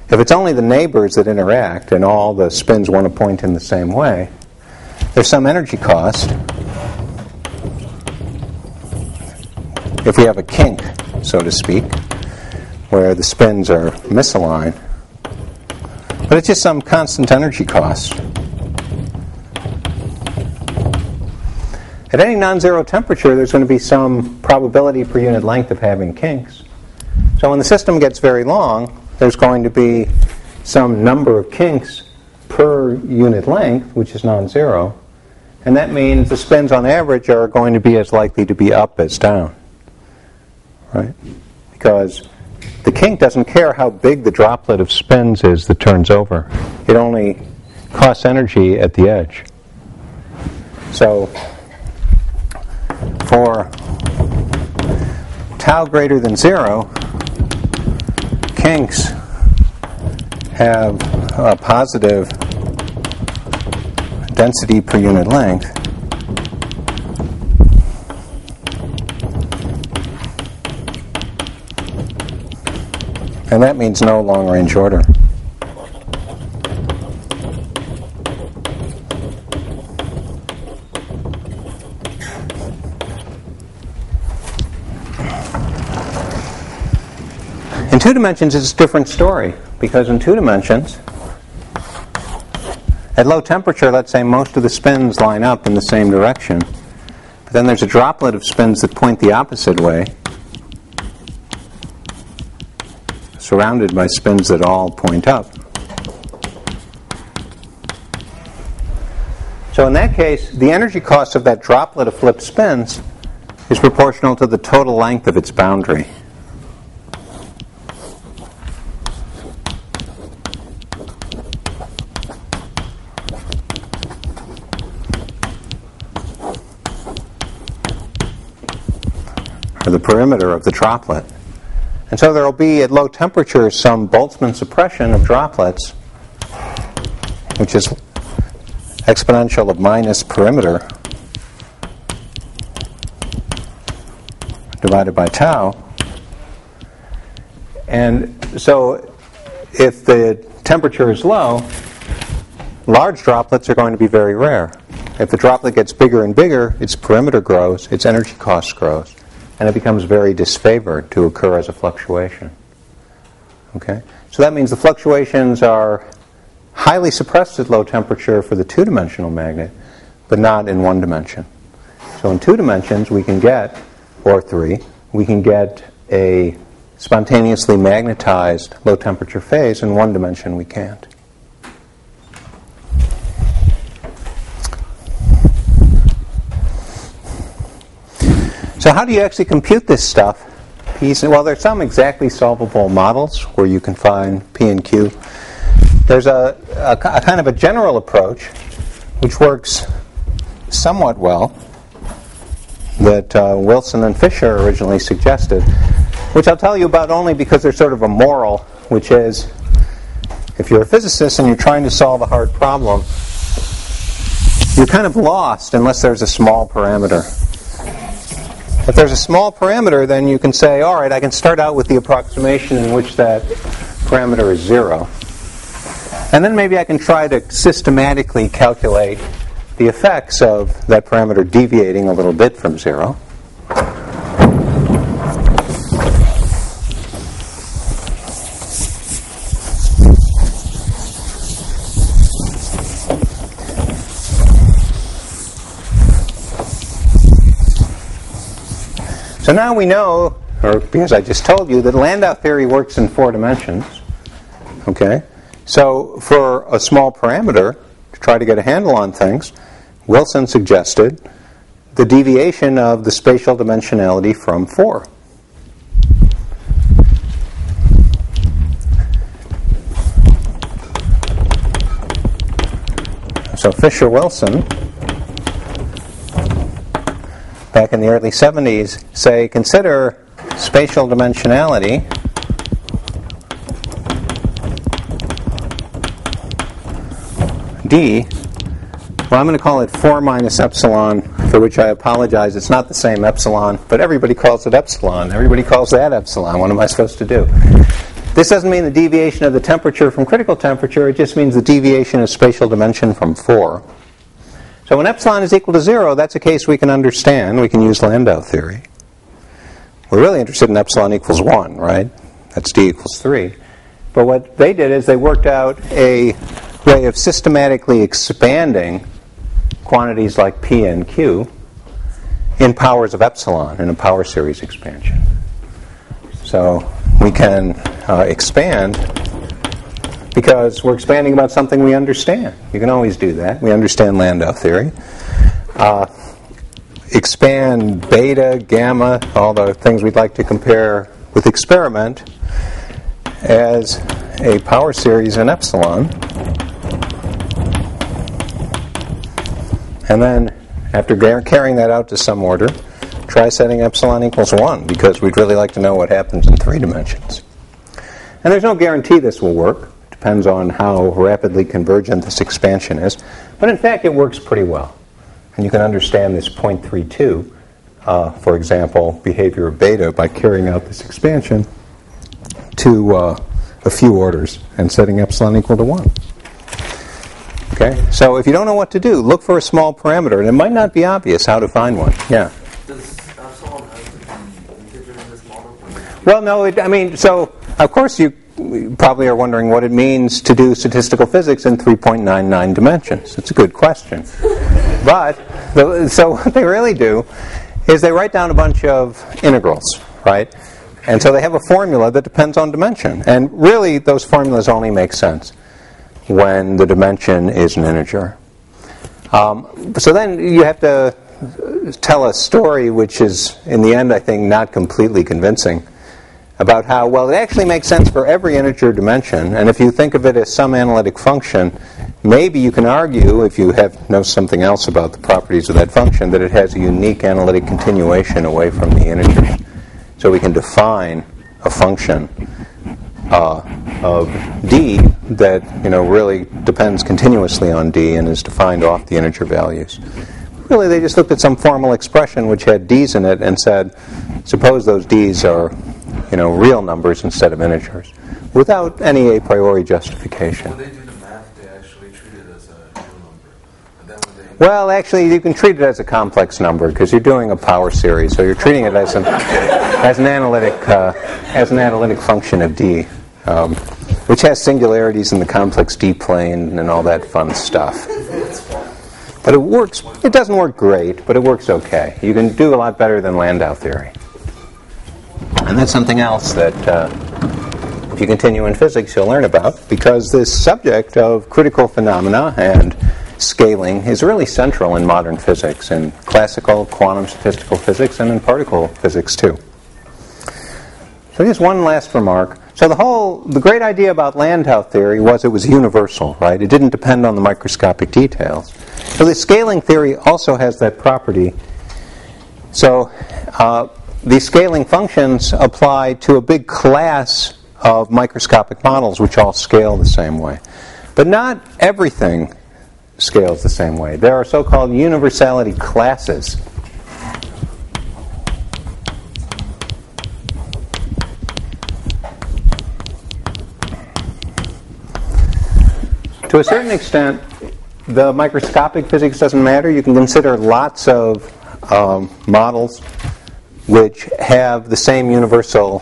If it's only the neighbors that interact and all the spins want to point in the same way, there's some energy cost. If we have a kink, so to speak, where the spins are misaligned. But it's just some constant energy cost. At any non zero temperature, there's going to be some probability per unit length of having kinks. So when the system gets very long, there's going to be some number of kinks per unit length, which is non zero. And that means the spins on average are going to be as likely to be up as down. Right? Because the kink doesn't care how big the droplet of spins is that turns over. It only costs energy at the edge. So for tau greater than zero, kinks have a positive density per unit length. And that means no long range order. In two dimensions, it's a different story because in two dimensions, at low temperature, let's say most of the spins line up in the same direction. But then there's a droplet of spins that point the opposite way. surrounded by spins that all point up. So in that case, the energy cost of that droplet of flipped spins is proportional to the total length of its boundary. Or the perimeter of the droplet. And so there will be at low temperatures some Boltzmann suppression of droplets, which is exponential of minus perimeter divided by tau. And so if the temperature is low, large droplets are going to be very rare. If the droplet gets bigger and bigger, its perimeter grows, its energy cost grows, and it becomes very disfavored to occur as a fluctuation. Okay? So that means the fluctuations are highly suppressed at low temperature for the two dimensional magnet, but not in one dimension. So in two dimensions, we can get, or three, we can get a spontaneously magnetized low temperature phase. In one dimension, we can't. So, how do you actually compute this stuff? Well, there's some exactly solvable models where you can find P and Q. There's a, a, a kind of a general approach which works somewhat well that uh, Wilson and Fisher originally suggested, which I'll tell you about only because there's sort of a moral, which is if you're a physicist and you're trying to solve a hard problem, you're kind of lost unless there's a small parameter. If there's a small parameter, then you can say, all right, I can start out with the approximation in which that parameter is zero. And then maybe I can try to systematically calculate the effects of that parameter deviating a little bit from zero. So now we know, or because I just told you, that Landau theory works in four dimensions. Okay? So for a small parameter, to try to get a handle on things, Wilson suggested the deviation of the spatial dimensionality from 4. So Fisher Wilson back in the early 70s say consider spatial dimensionality d well i'm going to call it 4 minus epsilon for which i apologize it's not the same epsilon but everybody calls it epsilon. Everybody calls that epsilon. What am i supposed to do? This doesn't mean the deviation of the temperature from critical temperature it just means the deviation of spatial dimension from 4 so when epsilon is equal to zero, that's a case we can understand. We can use Landau theory. We're really interested in epsilon equals one, right? That's d equals three. But what they did is they worked out a way of systematically expanding quantities like p and q in powers of epsilon in a power series expansion. So we can uh, expand because we're expanding about something we understand. You can always do that. We understand Landau theory. Uh, expand beta, gamma, all the things we'd like to compare with experiment as a power series in epsilon. And then, after carrying that out to some order, try setting epsilon equals 1 because we'd really like to know what happens in three dimensions. And there's no guarantee this will work. Depends on how rapidly convergent this expansion is. But in fact, it works pretty well. And you can understand this 0.32, uh, for example, behavior of beta by carrying out this expansion to uh, a few orders and setting epsilon equal to 1. Okay? So if you don't know what to do, look for a small parameter, and it might not be obvious how to find one. Yeah? Does epsilon have to be integer in this model? Well, no, it, I mean, so of course you probably are wondering what it means to do statistical physics in 3.99 dimensions. It's a good question. but, the, so (laughs) what they really do is they write down a bunch of integrals, right? And so they have a formula that depends on dimension. And really, those formulas only make sense when the dimension is an integer. Um, so then you have to tell a story which is, in the end, I think, not completely convincing about how, well, it actually makes sense for every integer dimension, and if you think of it as some analytic function, maybe you can argue, if you have know something else about the properties of that function, that it has a unique analytic continuation away from the integer So we can define a function uh, of d that you know really depends continuously on d and is defined off the integer values. Really, they just looked at some formal expression which had d's in it and said, suppose those d's are you know real numbers instead of integers, without any a priori justification. Do the math, they actually treat it as a real number. And then when Well, actually, you can treat it as a complex number because you're doing a power series, so you're treating it as an as an analytic uh, as an analytic function of d, um, which has singularities in the complex d plane and all that fun stuff. But it works. It doesn't work great, but it works okay. You can do a lot better than Landau theory, and that's something else that. Uh, if you continue in physics, you'll learn about because this subject of critical phenomena and scaling is really central in modern physics, in classical quantum statistical physics, and in particle physics too. So, just one last remark. So, the whole, the great idea about Landau theory was it was universal, right? It didn't depend on the microscopic details. So, the scaling theory also has that property. So, uh, these scaling functions apply to a big class of microscopic models which all scale the same way. But not everything scales the same way. There are so called universality classes. To a certain extent, the microscopic physics doesn't matter. You can consider lots of um, models which have the same universal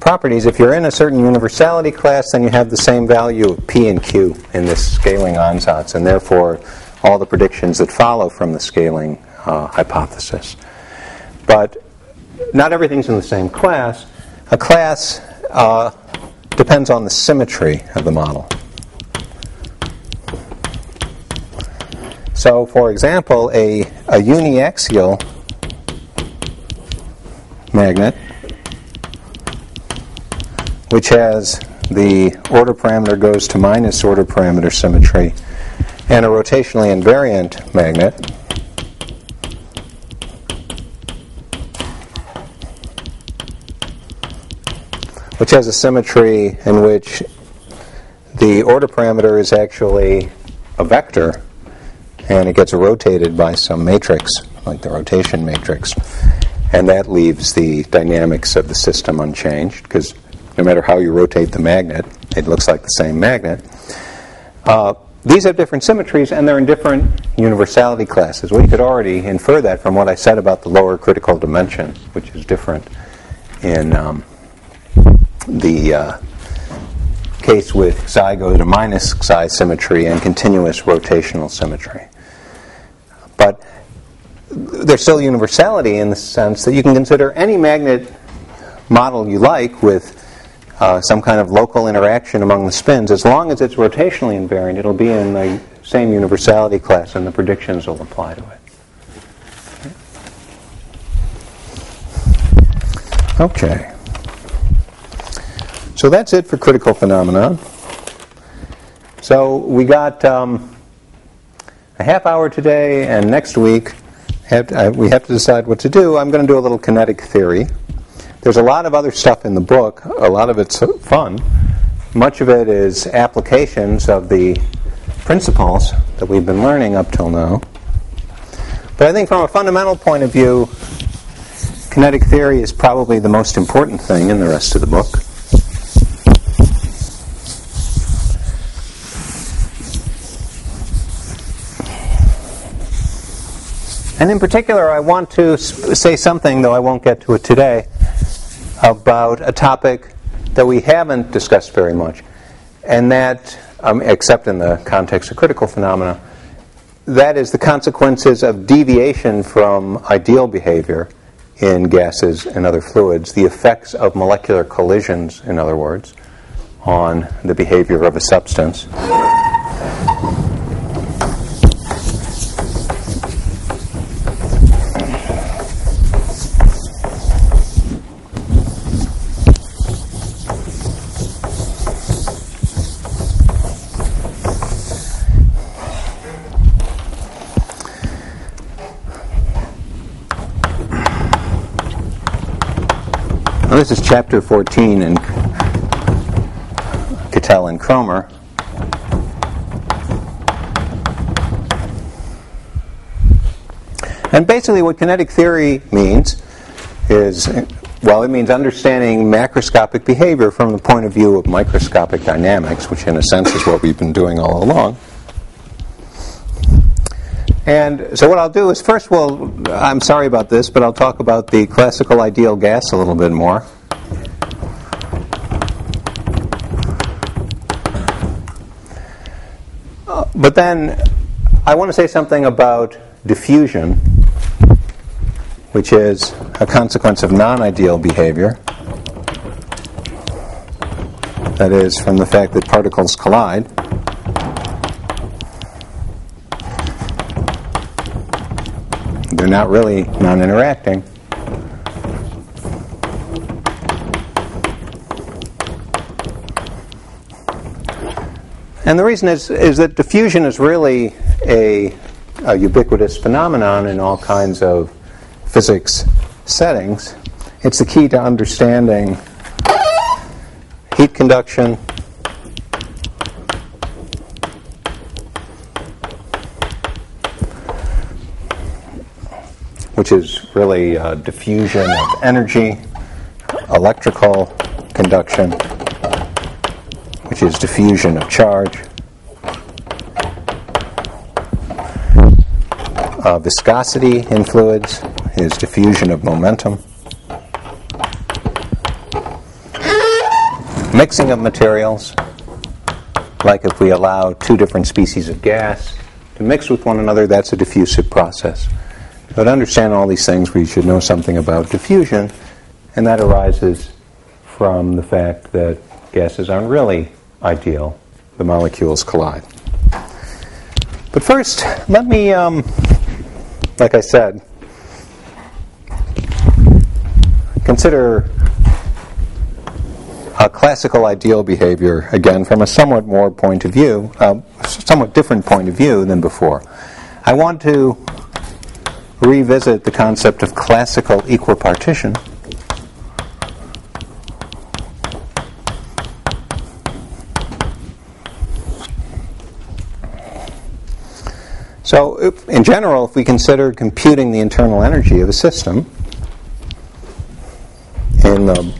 properties. If you're in a certain universality class, then you have the same value of p and q in this scaling ansatz, and therefore all the predictions that follow from the scaling uh, hypothesis. But not everything's in the same class. A class uh, depends on the symmetry of the model. So, for example, a, a uniaxial magnet, which has the order parameter goes to minus order parameter symmetry, and a rotationally invariant magnet, which has a symmetry in which the order parameter is actually a vector and it gets rotated by some matrix, like the rotation matrix. And that leaves the dynamics of the system unchanged because no matter how you rotate the magnet, it looks like the same magnet. Uh, these have different symmetries and they're in different universality classes. We could already infer that from what I said about the lower critical dimension, which is different in um, the uh, case with psi goes to minus psi symmetry and continuous rotational symmetry. There's still universality in the sense that you can consider any magnet model you like with uh, some kind of local interaction among the spins. As long as it's rotationally invariant, it'll be in the same universality class and the predictions will apply to it. Okay. So that's it for critical phenomenon. So we got um, a half hour today, and next week have uh, we have to decide what to do. I'm going to do a little kinetic theory. There's a lot of other stuff in the book. A lot of it's fun. Much of it is applications of the principles that we've been learning up till now. But I think from a fundamental point of view, kinetic theory is probably the most important thing in the rest of the book. And in particular, I want to say something, though I won't get to it today, about a topic that we haven't discussed very much, and that, um, except in the context of critical phenomena, that is the consequences of deviation from ideal behavior in gases and other fluids, the effects of molecular collisions, in other words, on the behavior of a substance. Chapter 14 in Kittel and Kroemer. And basically, what kinetic theory means is well, it means understanding macroscopic behavior from the point of view of microscopic dynamics, which, in a sense, is what we've been doing all along. And so, what I'll do is first, well, I'm sorry about this, but I'll talk about the classical ideal gas a little bit more. But then, I want to say something about diffusion, which is a consequence of non ideal behavior. That is, from the fact that particles collide. They're not really non interacting. And the reason is, is that diffusion is really a, a ubiquitous phenomenon in all kinds of physics settings. It's the key to understanding heat conduction, which is really uh, diffusion of energy, electrical conduction, which is diffusion of charge, uh, viscosity in fluids is diffusion of momentum. Mixing of materials, like if we allow two different species of gas to mix with one another, that's a diffusive process. So to understand all these things, we should know something about diffusion, and that arises from the fact that gases aren't really ideal. The molecules collide. But first, let me, um, like I said, consider a classical ideal behavior again from a somewhat more point of view, uh, somewhat different point of view than before. I want to revisit the concept of classical equipartition. So, in general, if we consider computing the internal energy of a system in the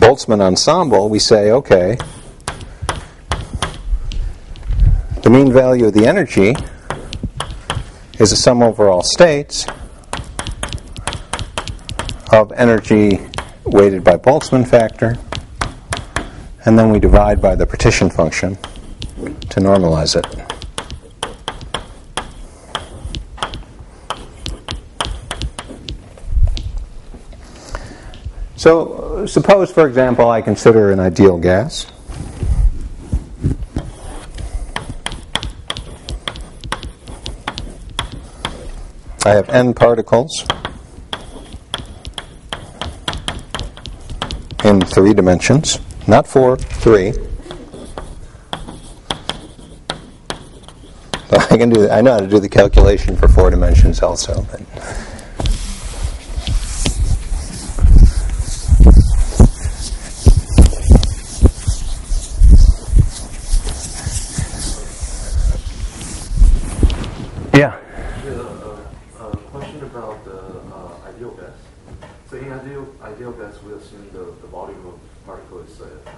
Boltzmann ensemble, we say, okay, the mean value of the energy is the sum over all states of energy weighted by Boltzmann factor, and then we divide by the partition function to normalize it. So, suppose, for example, I consider an ideal gas. I have n particles in three dimensions, not four, three. (laughs) I can do. I know how to do the calculation for four dimensions also. But. Yeah. Yeah, uh, uh, question about the uh, ideal gas. So in ideal ideal gas, we assume the, the volume of particle is uh, uh,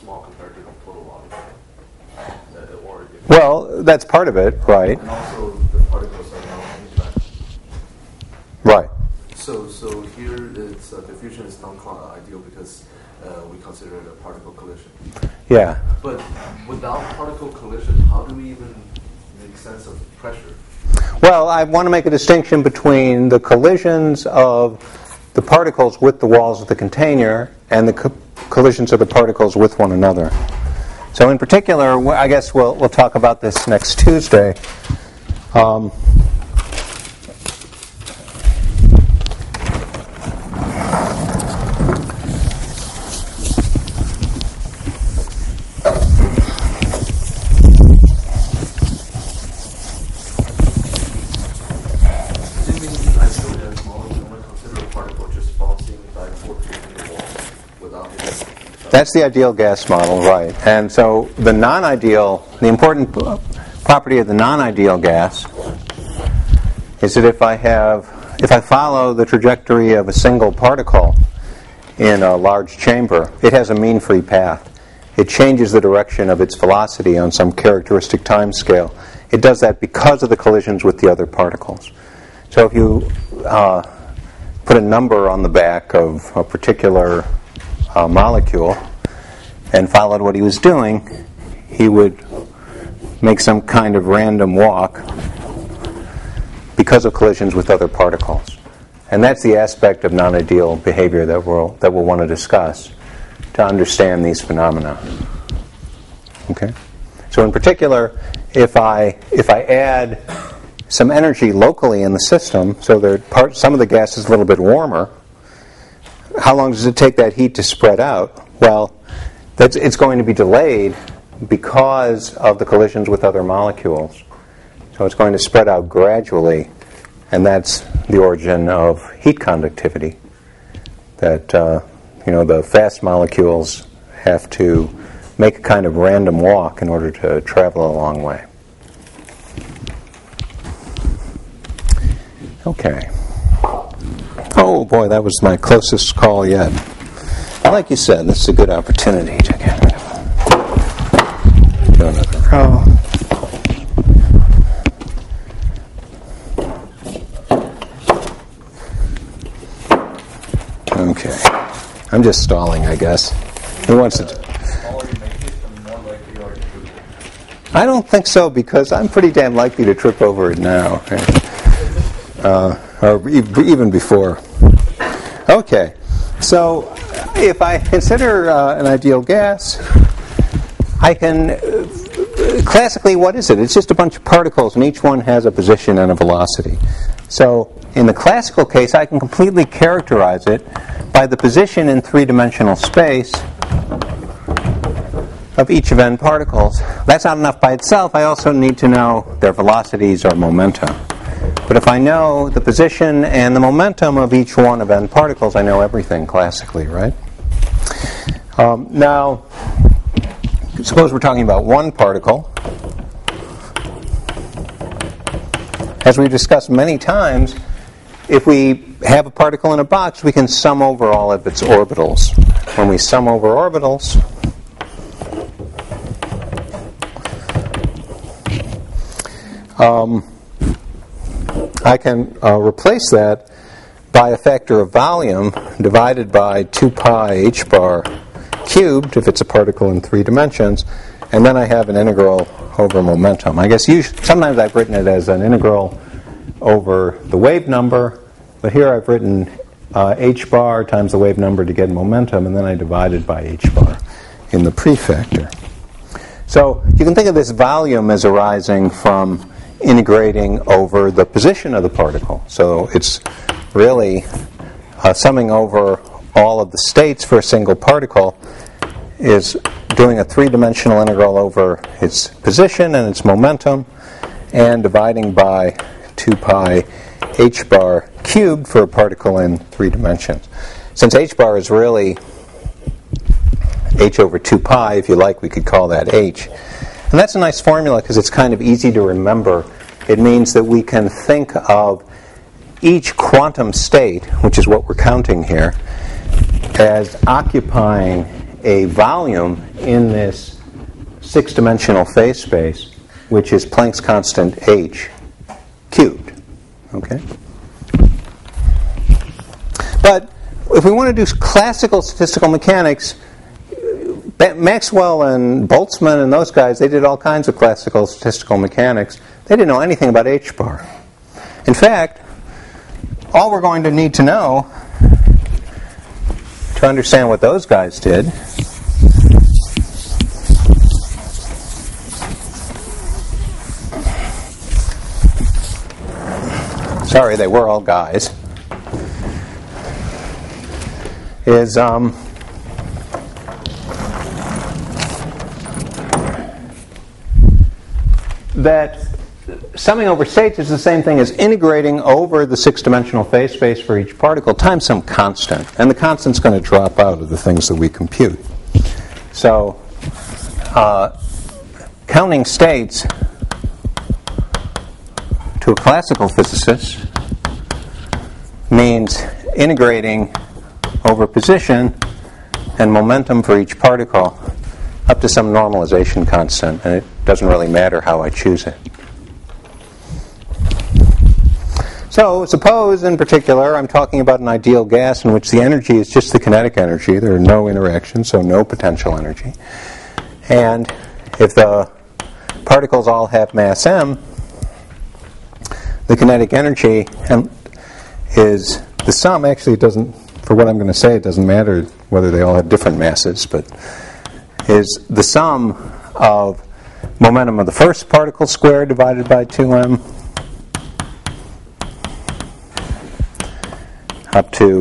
small compared to the total volume. Uh, or if- Well, that's part of it, right? and also the particles are not interact. Right. So so here it's uh, diffusion is not ideal because uh, we consider it a particle collision. Yeah. But without particle collision, how do we even make sense of pressure? Well, I want to make a distinction between the collisions of the particles with the walls of the container and the co- collisions of the particles with one another. So, in particular, I guess we'll, we'll talk about this next Tuesday. Um, Assuming ideal gas molecule, we consider a particle just falls That's the ideal gas model, right. And so the non ideal, the important property of the non ideal gas is that if I have, if I follow the trajectory of a single particle in a large chamber, it has a mean free path. It changes the direction of its velocity on some characteristic time scale. It does that because of the collisions with the other particles. So if you uh, put a number on the back of a particular uh, molecule and followed what he was doing, he would make some kind of random walk because of collisions with other particles. And that's the aspect of non ideal behavior that we'll, that we'll want to discuss to understand these phenomena. Okay? So, in particular, if I, if I add some energy locally in the system, so part, some of the gas is a little bit warmer, how long does it take that heat to spread out? Well, it's going to be delayed because of the collisions with other molecules. So it's going to spread out gradually, and that's the origin of heat conductivity. That uh, you know the fast molecules have to make a kind of random walk in order to travel a long way. Okay. Oh boy, that was my closest call yet. Like you said, this is a good opportunity to get rid of do another row. Okay. I'm just stalling, I guess. Who wants it. I don't think so because I'm pretty damn likely to trip over it now, uh, or even before. Okay, so if I consider uh, an ideal gas, I can uh, classically what is it? It's just a bunch of particles, and each one has a position and a velocity. So in the classical case, I can completely characterize it by the position in three-dimensional space of each of n particles. That's not enough by itself. I also need to know their velocities or momentum. But if I know the position and the momentum of each one of n particles, I know everything classically, right? Um, now, suppose we're talking about one particle. As we've discussed many times, if we have a particle in a box, we can sum over all of its orbitals. When we sum over orbitals, um, I can uh, replace that by a factor of volume divided by 2 pi h bar cubed if it's a particle in three dimensions, and then I have an integral over momentum. I guess usually, sometimes I've written it as an integral over the wave number, but here I've written uh, h bar times the wave number to get momentum, and then I divided by h bar in the prefactor. So you can think of this volume as arising from integrating over the position of the particle. So it's really uh, summing over all of the states for a single particle is doing a three-dimensional integral over its position and its momentum and dividing by 2 pi h bar cubed for a particle in three dimensions. Since h bar is really h over 2 pi, if you like, we could call that h. And that's a nice formula because it's kind of easy to remember. It means that we can think of each quantum state, which is what we're counting here, as occupying a volume in this six dimensional phase space, which is Planck's constant h cubed. Okay? But if we want to do classical statistical mechanics, Maxwell and Boltzmann and those guys, they did all kinds of classical statistical mechanics. They didn't know anything about H bar. In fact, all we're going to need to know to understand what those guys did sorry, they were all guys. Is um, that summing over states is the same thing as integrating over the six dimensional phase space for each particle times some constant. And the constant's going to drop out of the things that we compute. So, uh, counting states to a classical physicist means integrating over position and momentum for each particle up to some normalization constant, and it doesn't really matter how I choose it. So, suppose in particular I'm talking about an ideal gas in which the energy is just the kinetic energy, there are no interactions, so no potential energy. And if the particles all have mass m, the kinetic energy is the sum. Actually, it doesn't, for what I'm going to say, it doesn't matter whether they all have different masses, but is the sum of momentum of the first particle squared divided by 2m up to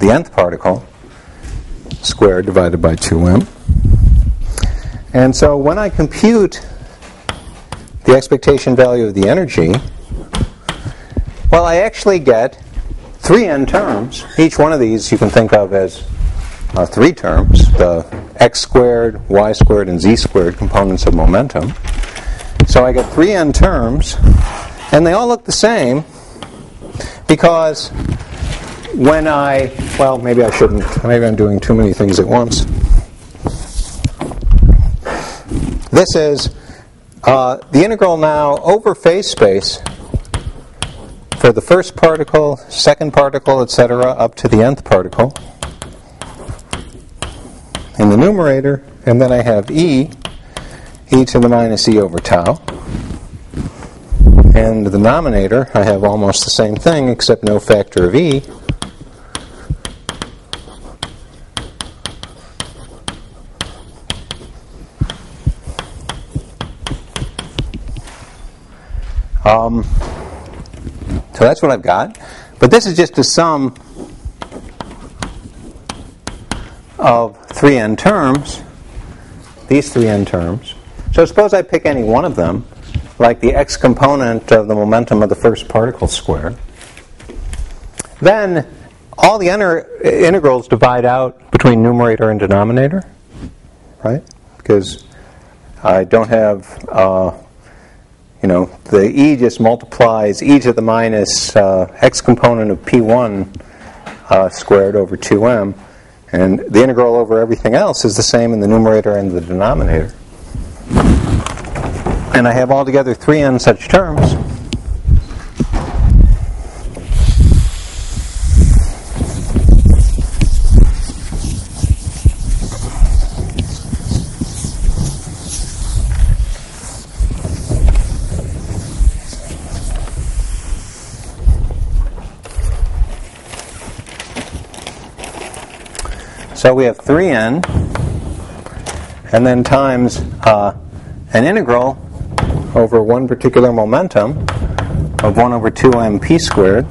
the nth particle squared divided by 2m. And so when I compute the expectation value of the energy, well, I actually get three n terms. Each one of these you can think of as uh, three terms the x squared, y squared, and z squared components of momentum. So I get three n terms, and they all look the same because when I, well, maybe I shouldn't. Maybe I'm doing too many things at once. This is uh, the integral now over phase space for the first particle, second particle, etc., up to the nth particle in the numerator, and then I have e, e to the minus e over tau. And the denominator, I have almost the same thing except no factor of e. Um, so that's what I've got. But this is just a sum of 3n terms, these 3n terms. So suppose I pick any one of them, like the x component of the momentum of the first particle squared. Then all the integrals divide out between numerator and denominator, right? Because I don't have uh, you know, the e just multiplies e to the minus uh, x component of p1 uh, squared over 2m, and the integral over everything else is the same in the numerator and the denominator. And I have altogether 3n such terms. So we have 3n, and then times uh, an integral over one particular momentum of 1 over 2m p squared,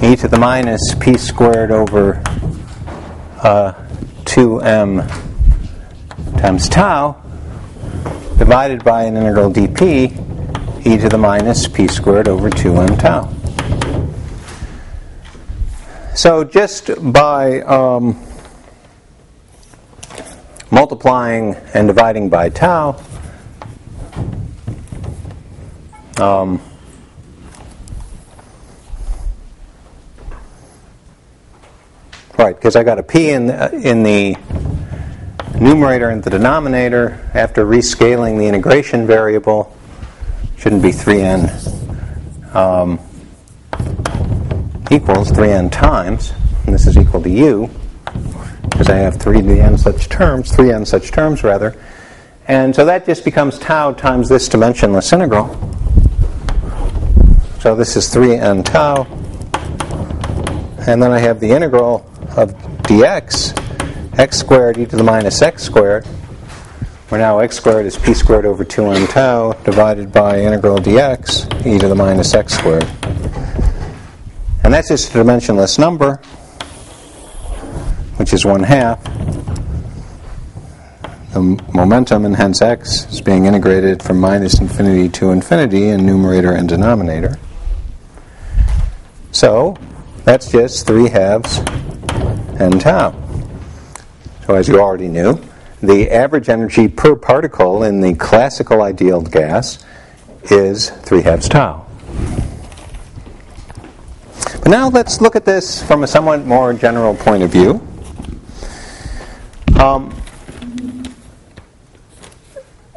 e to the minus p squared over uh, 2m times tau, divided by an integral dp, e to the minus p squared over 2m tau. So just by um, multiplying and dividing by tau. Um, right, because I got a p in the, in the numerator and the denominator after rescaling the integration variable. Shouldn't be 3n um, equals 3n times, and this is equal to u because I have three n such terms, three n such terms rather. And so that just becomes tau times this dimensionless integral. So this is 3n tau. And then I have the integral of dx, x squared e to the minus x squared, where now x squared is p squared over 2n tau divided by integral dx e to the minus x squared. And that's just a dimensionless number which is one half. The momentum, and hence x, is being integrated from minus infinity to infinity in numerator and denominator. So, that's just 3 halves and tau. So, as you already knew, the average energy per particle in the classical ideal gas is 3 halves tau. But now let's look at this from a somewhat more general point of view. Um,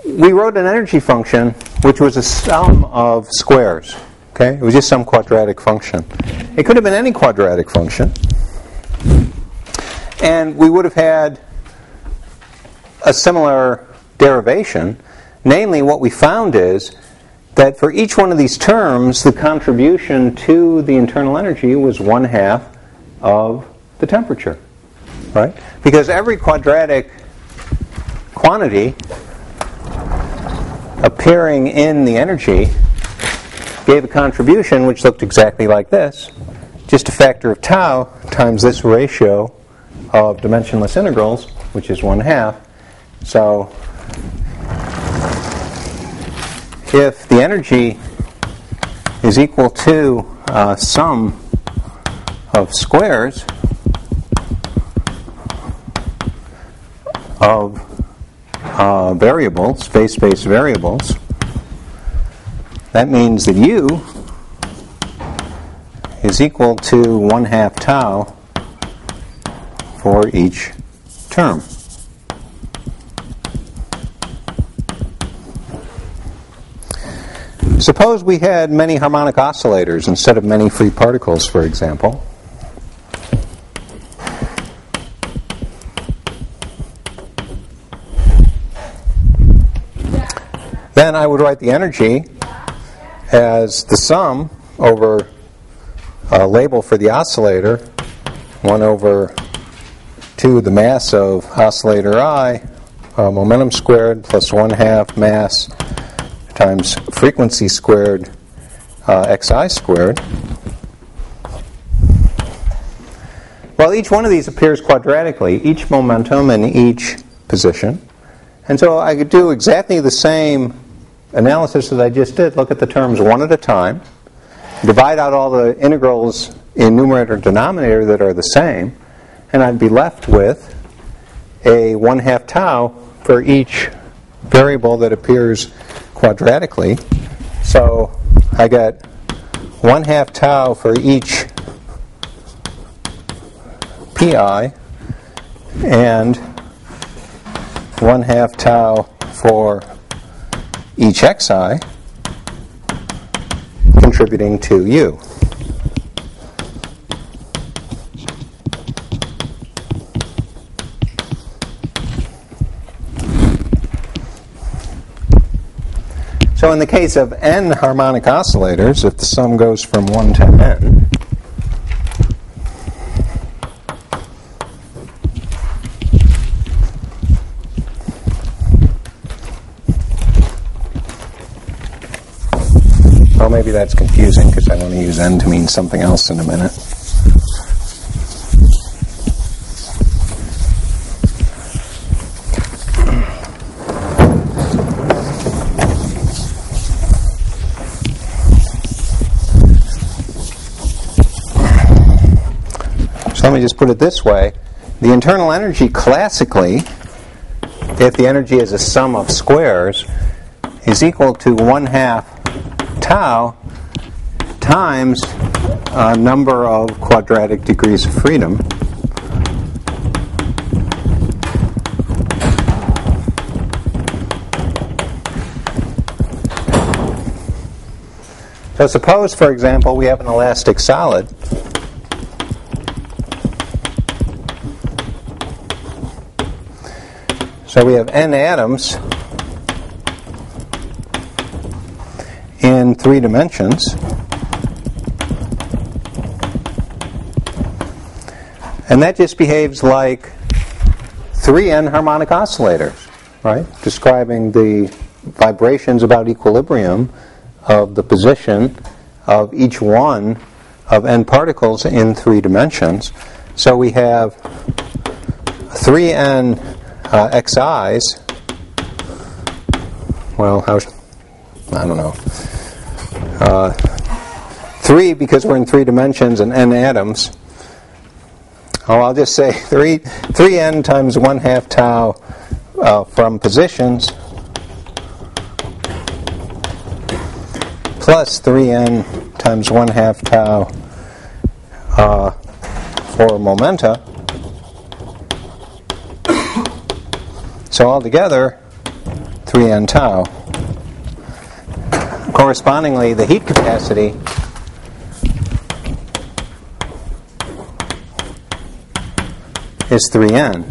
we wrote an energy function which was a sum of squares. Okay, it was just some quadratic function. It could have been any quadratic function, and we would have had a similar derivation. Namely, what we found is that for each one of these terms, the contribution to the internal energy was one half of the temperature. Right? Because every quadratic quantity appearing in the energy gave a contribution which looked exactly like this. Just a factor of tau times this ratio of dimensionless integrals, which is one half. So if the energy is equal to uh, sum of squares of uh, variables, phase-space variables, that means that u is equal to 1 half tau for each term. Suppose we had many harmonic oscillators instead of many free particles, for example. Then I would write the energy as the sum over a label for the oscillator, 1 over 2 the mass of oscillator I, uh, momentum squared plus 1 half mass times frequency squared uh, xi squared. Well, each one of these appears quadratically, each momentum and each position. And so I could do exactly the same analysis that I just did. Look at the terms one at a time, divide out all the integrals in numerator and denominator that are the same, and I'd be left with a 1 half tau for each variable that appears quadratically. So I get 1 half tau for each pi and 1 half tau for each xi contributing to u. So in the case of n harmonic oscillators, if the sum goes from 1 to n, well, maybe that's confusing because I want to use n to mean something else in a minute. So let me just put it this way. The internal energy classically, if the energy is a sum of squares, is equal to 1 half tau times a number of quadratic degrees of freedom. So suppose, for example, we have an elastic solid So we have n atoms three dimensions. And that just behaves like three n harmonic oscillators, right? Describing the vibrations about equilibrium of the position of each one of n particles in three dimensions. So we have 3n uh, xi's, well, how, I don't know. Uh, three because we're in three dimensions and n atoms Oh, I'll just say (laughs) 3, 3n times 1 half tau uh, from positions plus 3n times 1 half tau uh, for momenta. So altogether, 3n tau. Correspondingly, the heat capacity is 3n.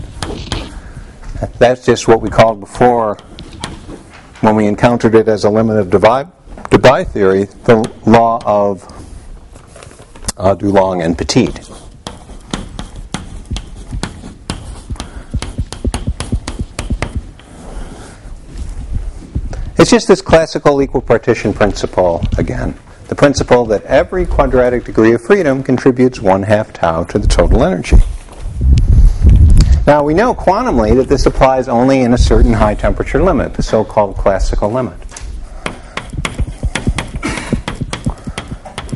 That's just what we called before when we encountered it as a limit of Debye theory, the law of uh, Dulong and Petit. It's just this classical equipartition principle again. The principle that every quadratic degree of freedom contributes one half tau to the total energy. Now we know quantumly that this applies only in a certain high temperature limit, the so called classical limit.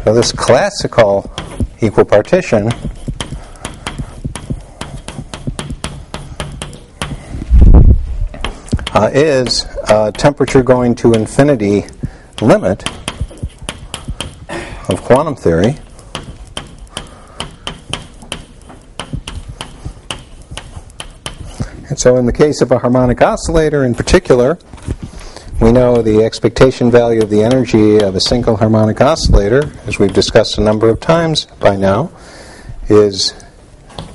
So this classical equipartition uh, is a temperature going to infinity limit of quantum theory. And so, in the case of a harmonic oscillator in particular, we know the expectation value of the energy of a single harmonic oscillator, as we've discussed a number of times by now, is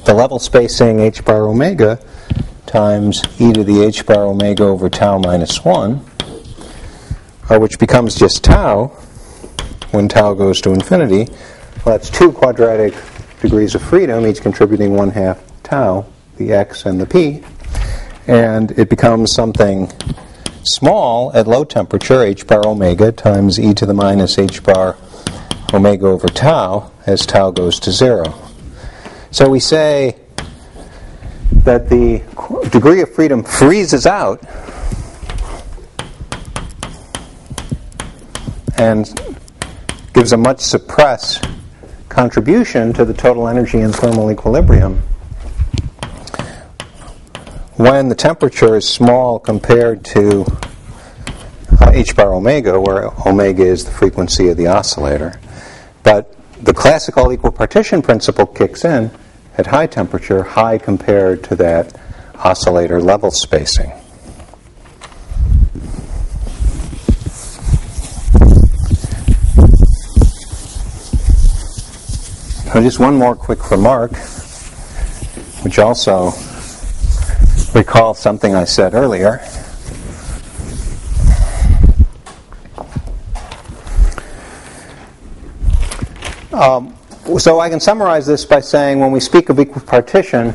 the level spacing h bar omega times e to the h bar omega over tau minus 1, uh, which becomes just tau when tau goes to infinity. Well, that's two quadratic degrees of freedom, each contributing one half tau, the x and the p and it becomes something small at low temperature, h bar omega times e to the minus h bar omega over tau as tau goes to zero. So we say that the degree of freedom freezes out and gives a much suppressed contribution to the total energy in thermal equilibrium when the temperature is small compared to uh, h bar omega, where omega is the frequency of the oscillator. But the classical equipartition principle kicks in at high temperature, high compared to that oscillator level spacing. So just one more quick remark, which also recalls something I said earlier. Um, so I can summarize this by saying when we speak of equipartition,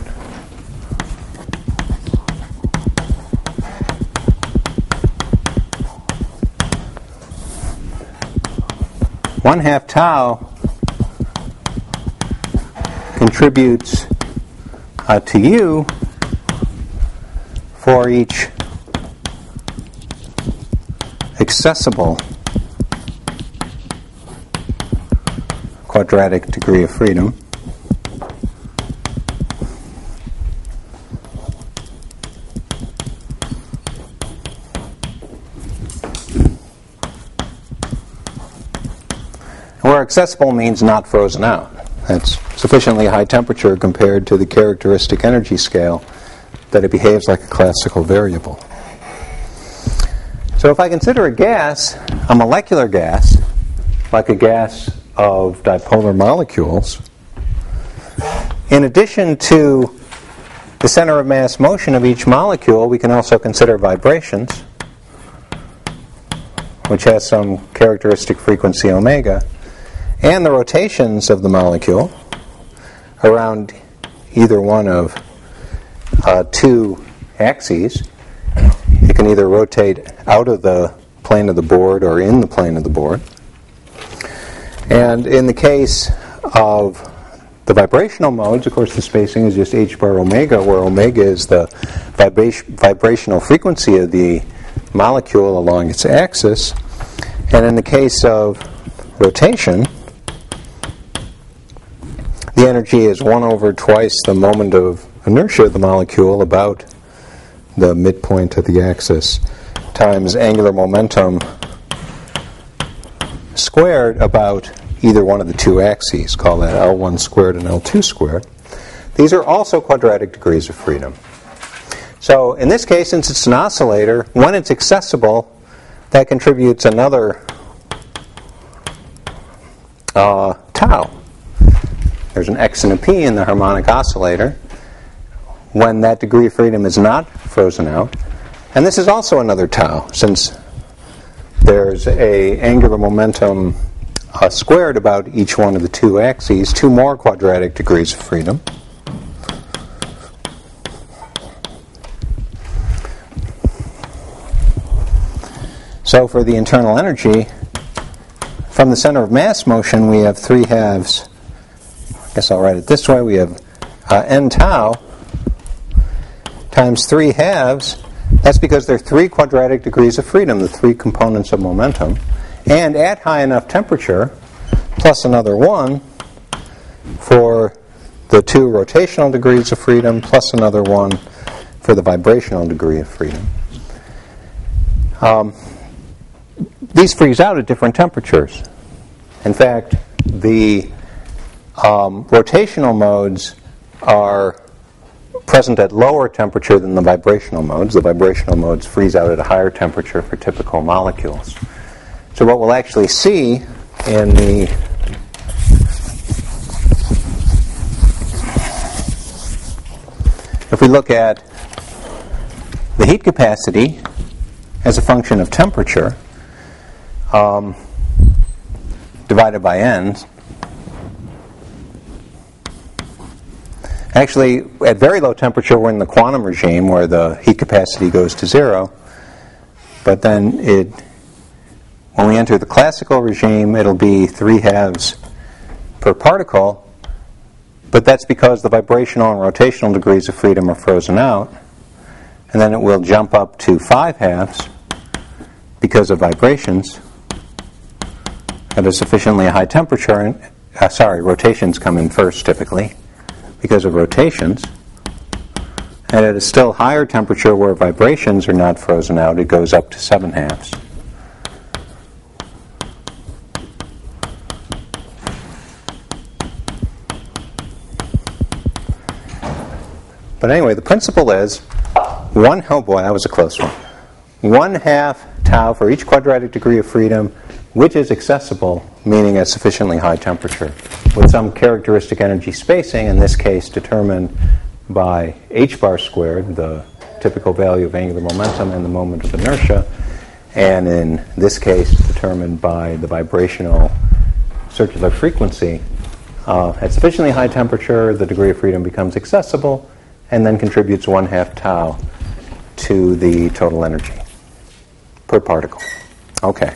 one half tau contributes uh, to u for each accessible quadratic degree of freedom. Where accessible means not frozen out. That's sufficiently high temperature compared to the characteristic energy scale that it behaves like a classical variable. So if I consider a gas a molecular gas, like a gas of dipolar molecules, in addition to the center of mass motion of each molecule, we can also consider vibrations, which has some characteristic frequency omega, and the rotations of the molecule around either one of uh, two axes. It can either rotate out of the plane of the board or in the plane of the board. And in the case of the vibrational modes, of course, the spacing is just h bar omega, where omega is the vibration, vibrational frequency of the molecule along its axis. And in the case of rotation, the energy is 1 over twice the moment of inertia of the molecule about the midpoint of the axis times angular momentum squared about either one of the two axes. Call that L1 squared and L2 squared. These are also quadratic degrees of freedom. So in this case, since it's an oscillator, when it's accessible, that contributes another uh, tau. There's an x and a p in the harmonic oscillator when that degree of freedom is not frozen out. And this is also another tau, since there's a angular momentum uh, squared about each one of the two axes, two more quadratic degrees of freedom. So for the internal energy, from the center of mass motion, we have three halves. I guess I'll write it this way. We have uh, n tau times three halves. That's because there are three quadratic degrees of freedom, the three components of momentum. And at high enough temperature, plus another one for the two rotational degrees of freedom, plus another one for the vibrational degree of freedom. Um, these freeze out at different temperatures. In fact, the um, rotational modes are present at lower temperature than the vibrational modes. The vibrational modes freeze out at a higher temperature for typical molecules. So, what we'll actually see in the if we look at the heat capacity as a function of temperature, um, divided by n. Actually, at very low temperature, we're in the quantum regime where the heat capacity goes to zero. But then it, when we enter the classical regime, it'll be three halves per particle. But that's because the vibrational and rotational degrees of freedom are frozen out. And then it will jump up to five halves because of vibrations at a sufficiently high temperature, and, uh, sorry, rotations come in first typically because of rotations. And at a still higher temperature where vibrations are not frozen out, it goes up to seven halves. But anyway, the principle is one, oh boy, that was a close one. One half tau for each quadratic degree of freedom which is accessible, meaning at sufficiently high temperature, with some characteristic energy spacing, in this case determined by h bar squared, the typical value of angular momentum and the moment of inertia, and in this case determined by the vibrational circular frequency. Uh, at sufficiently high temperature, the degree of freedom becomes accessible and then contributes one half tau to the total energy per particle. Okay.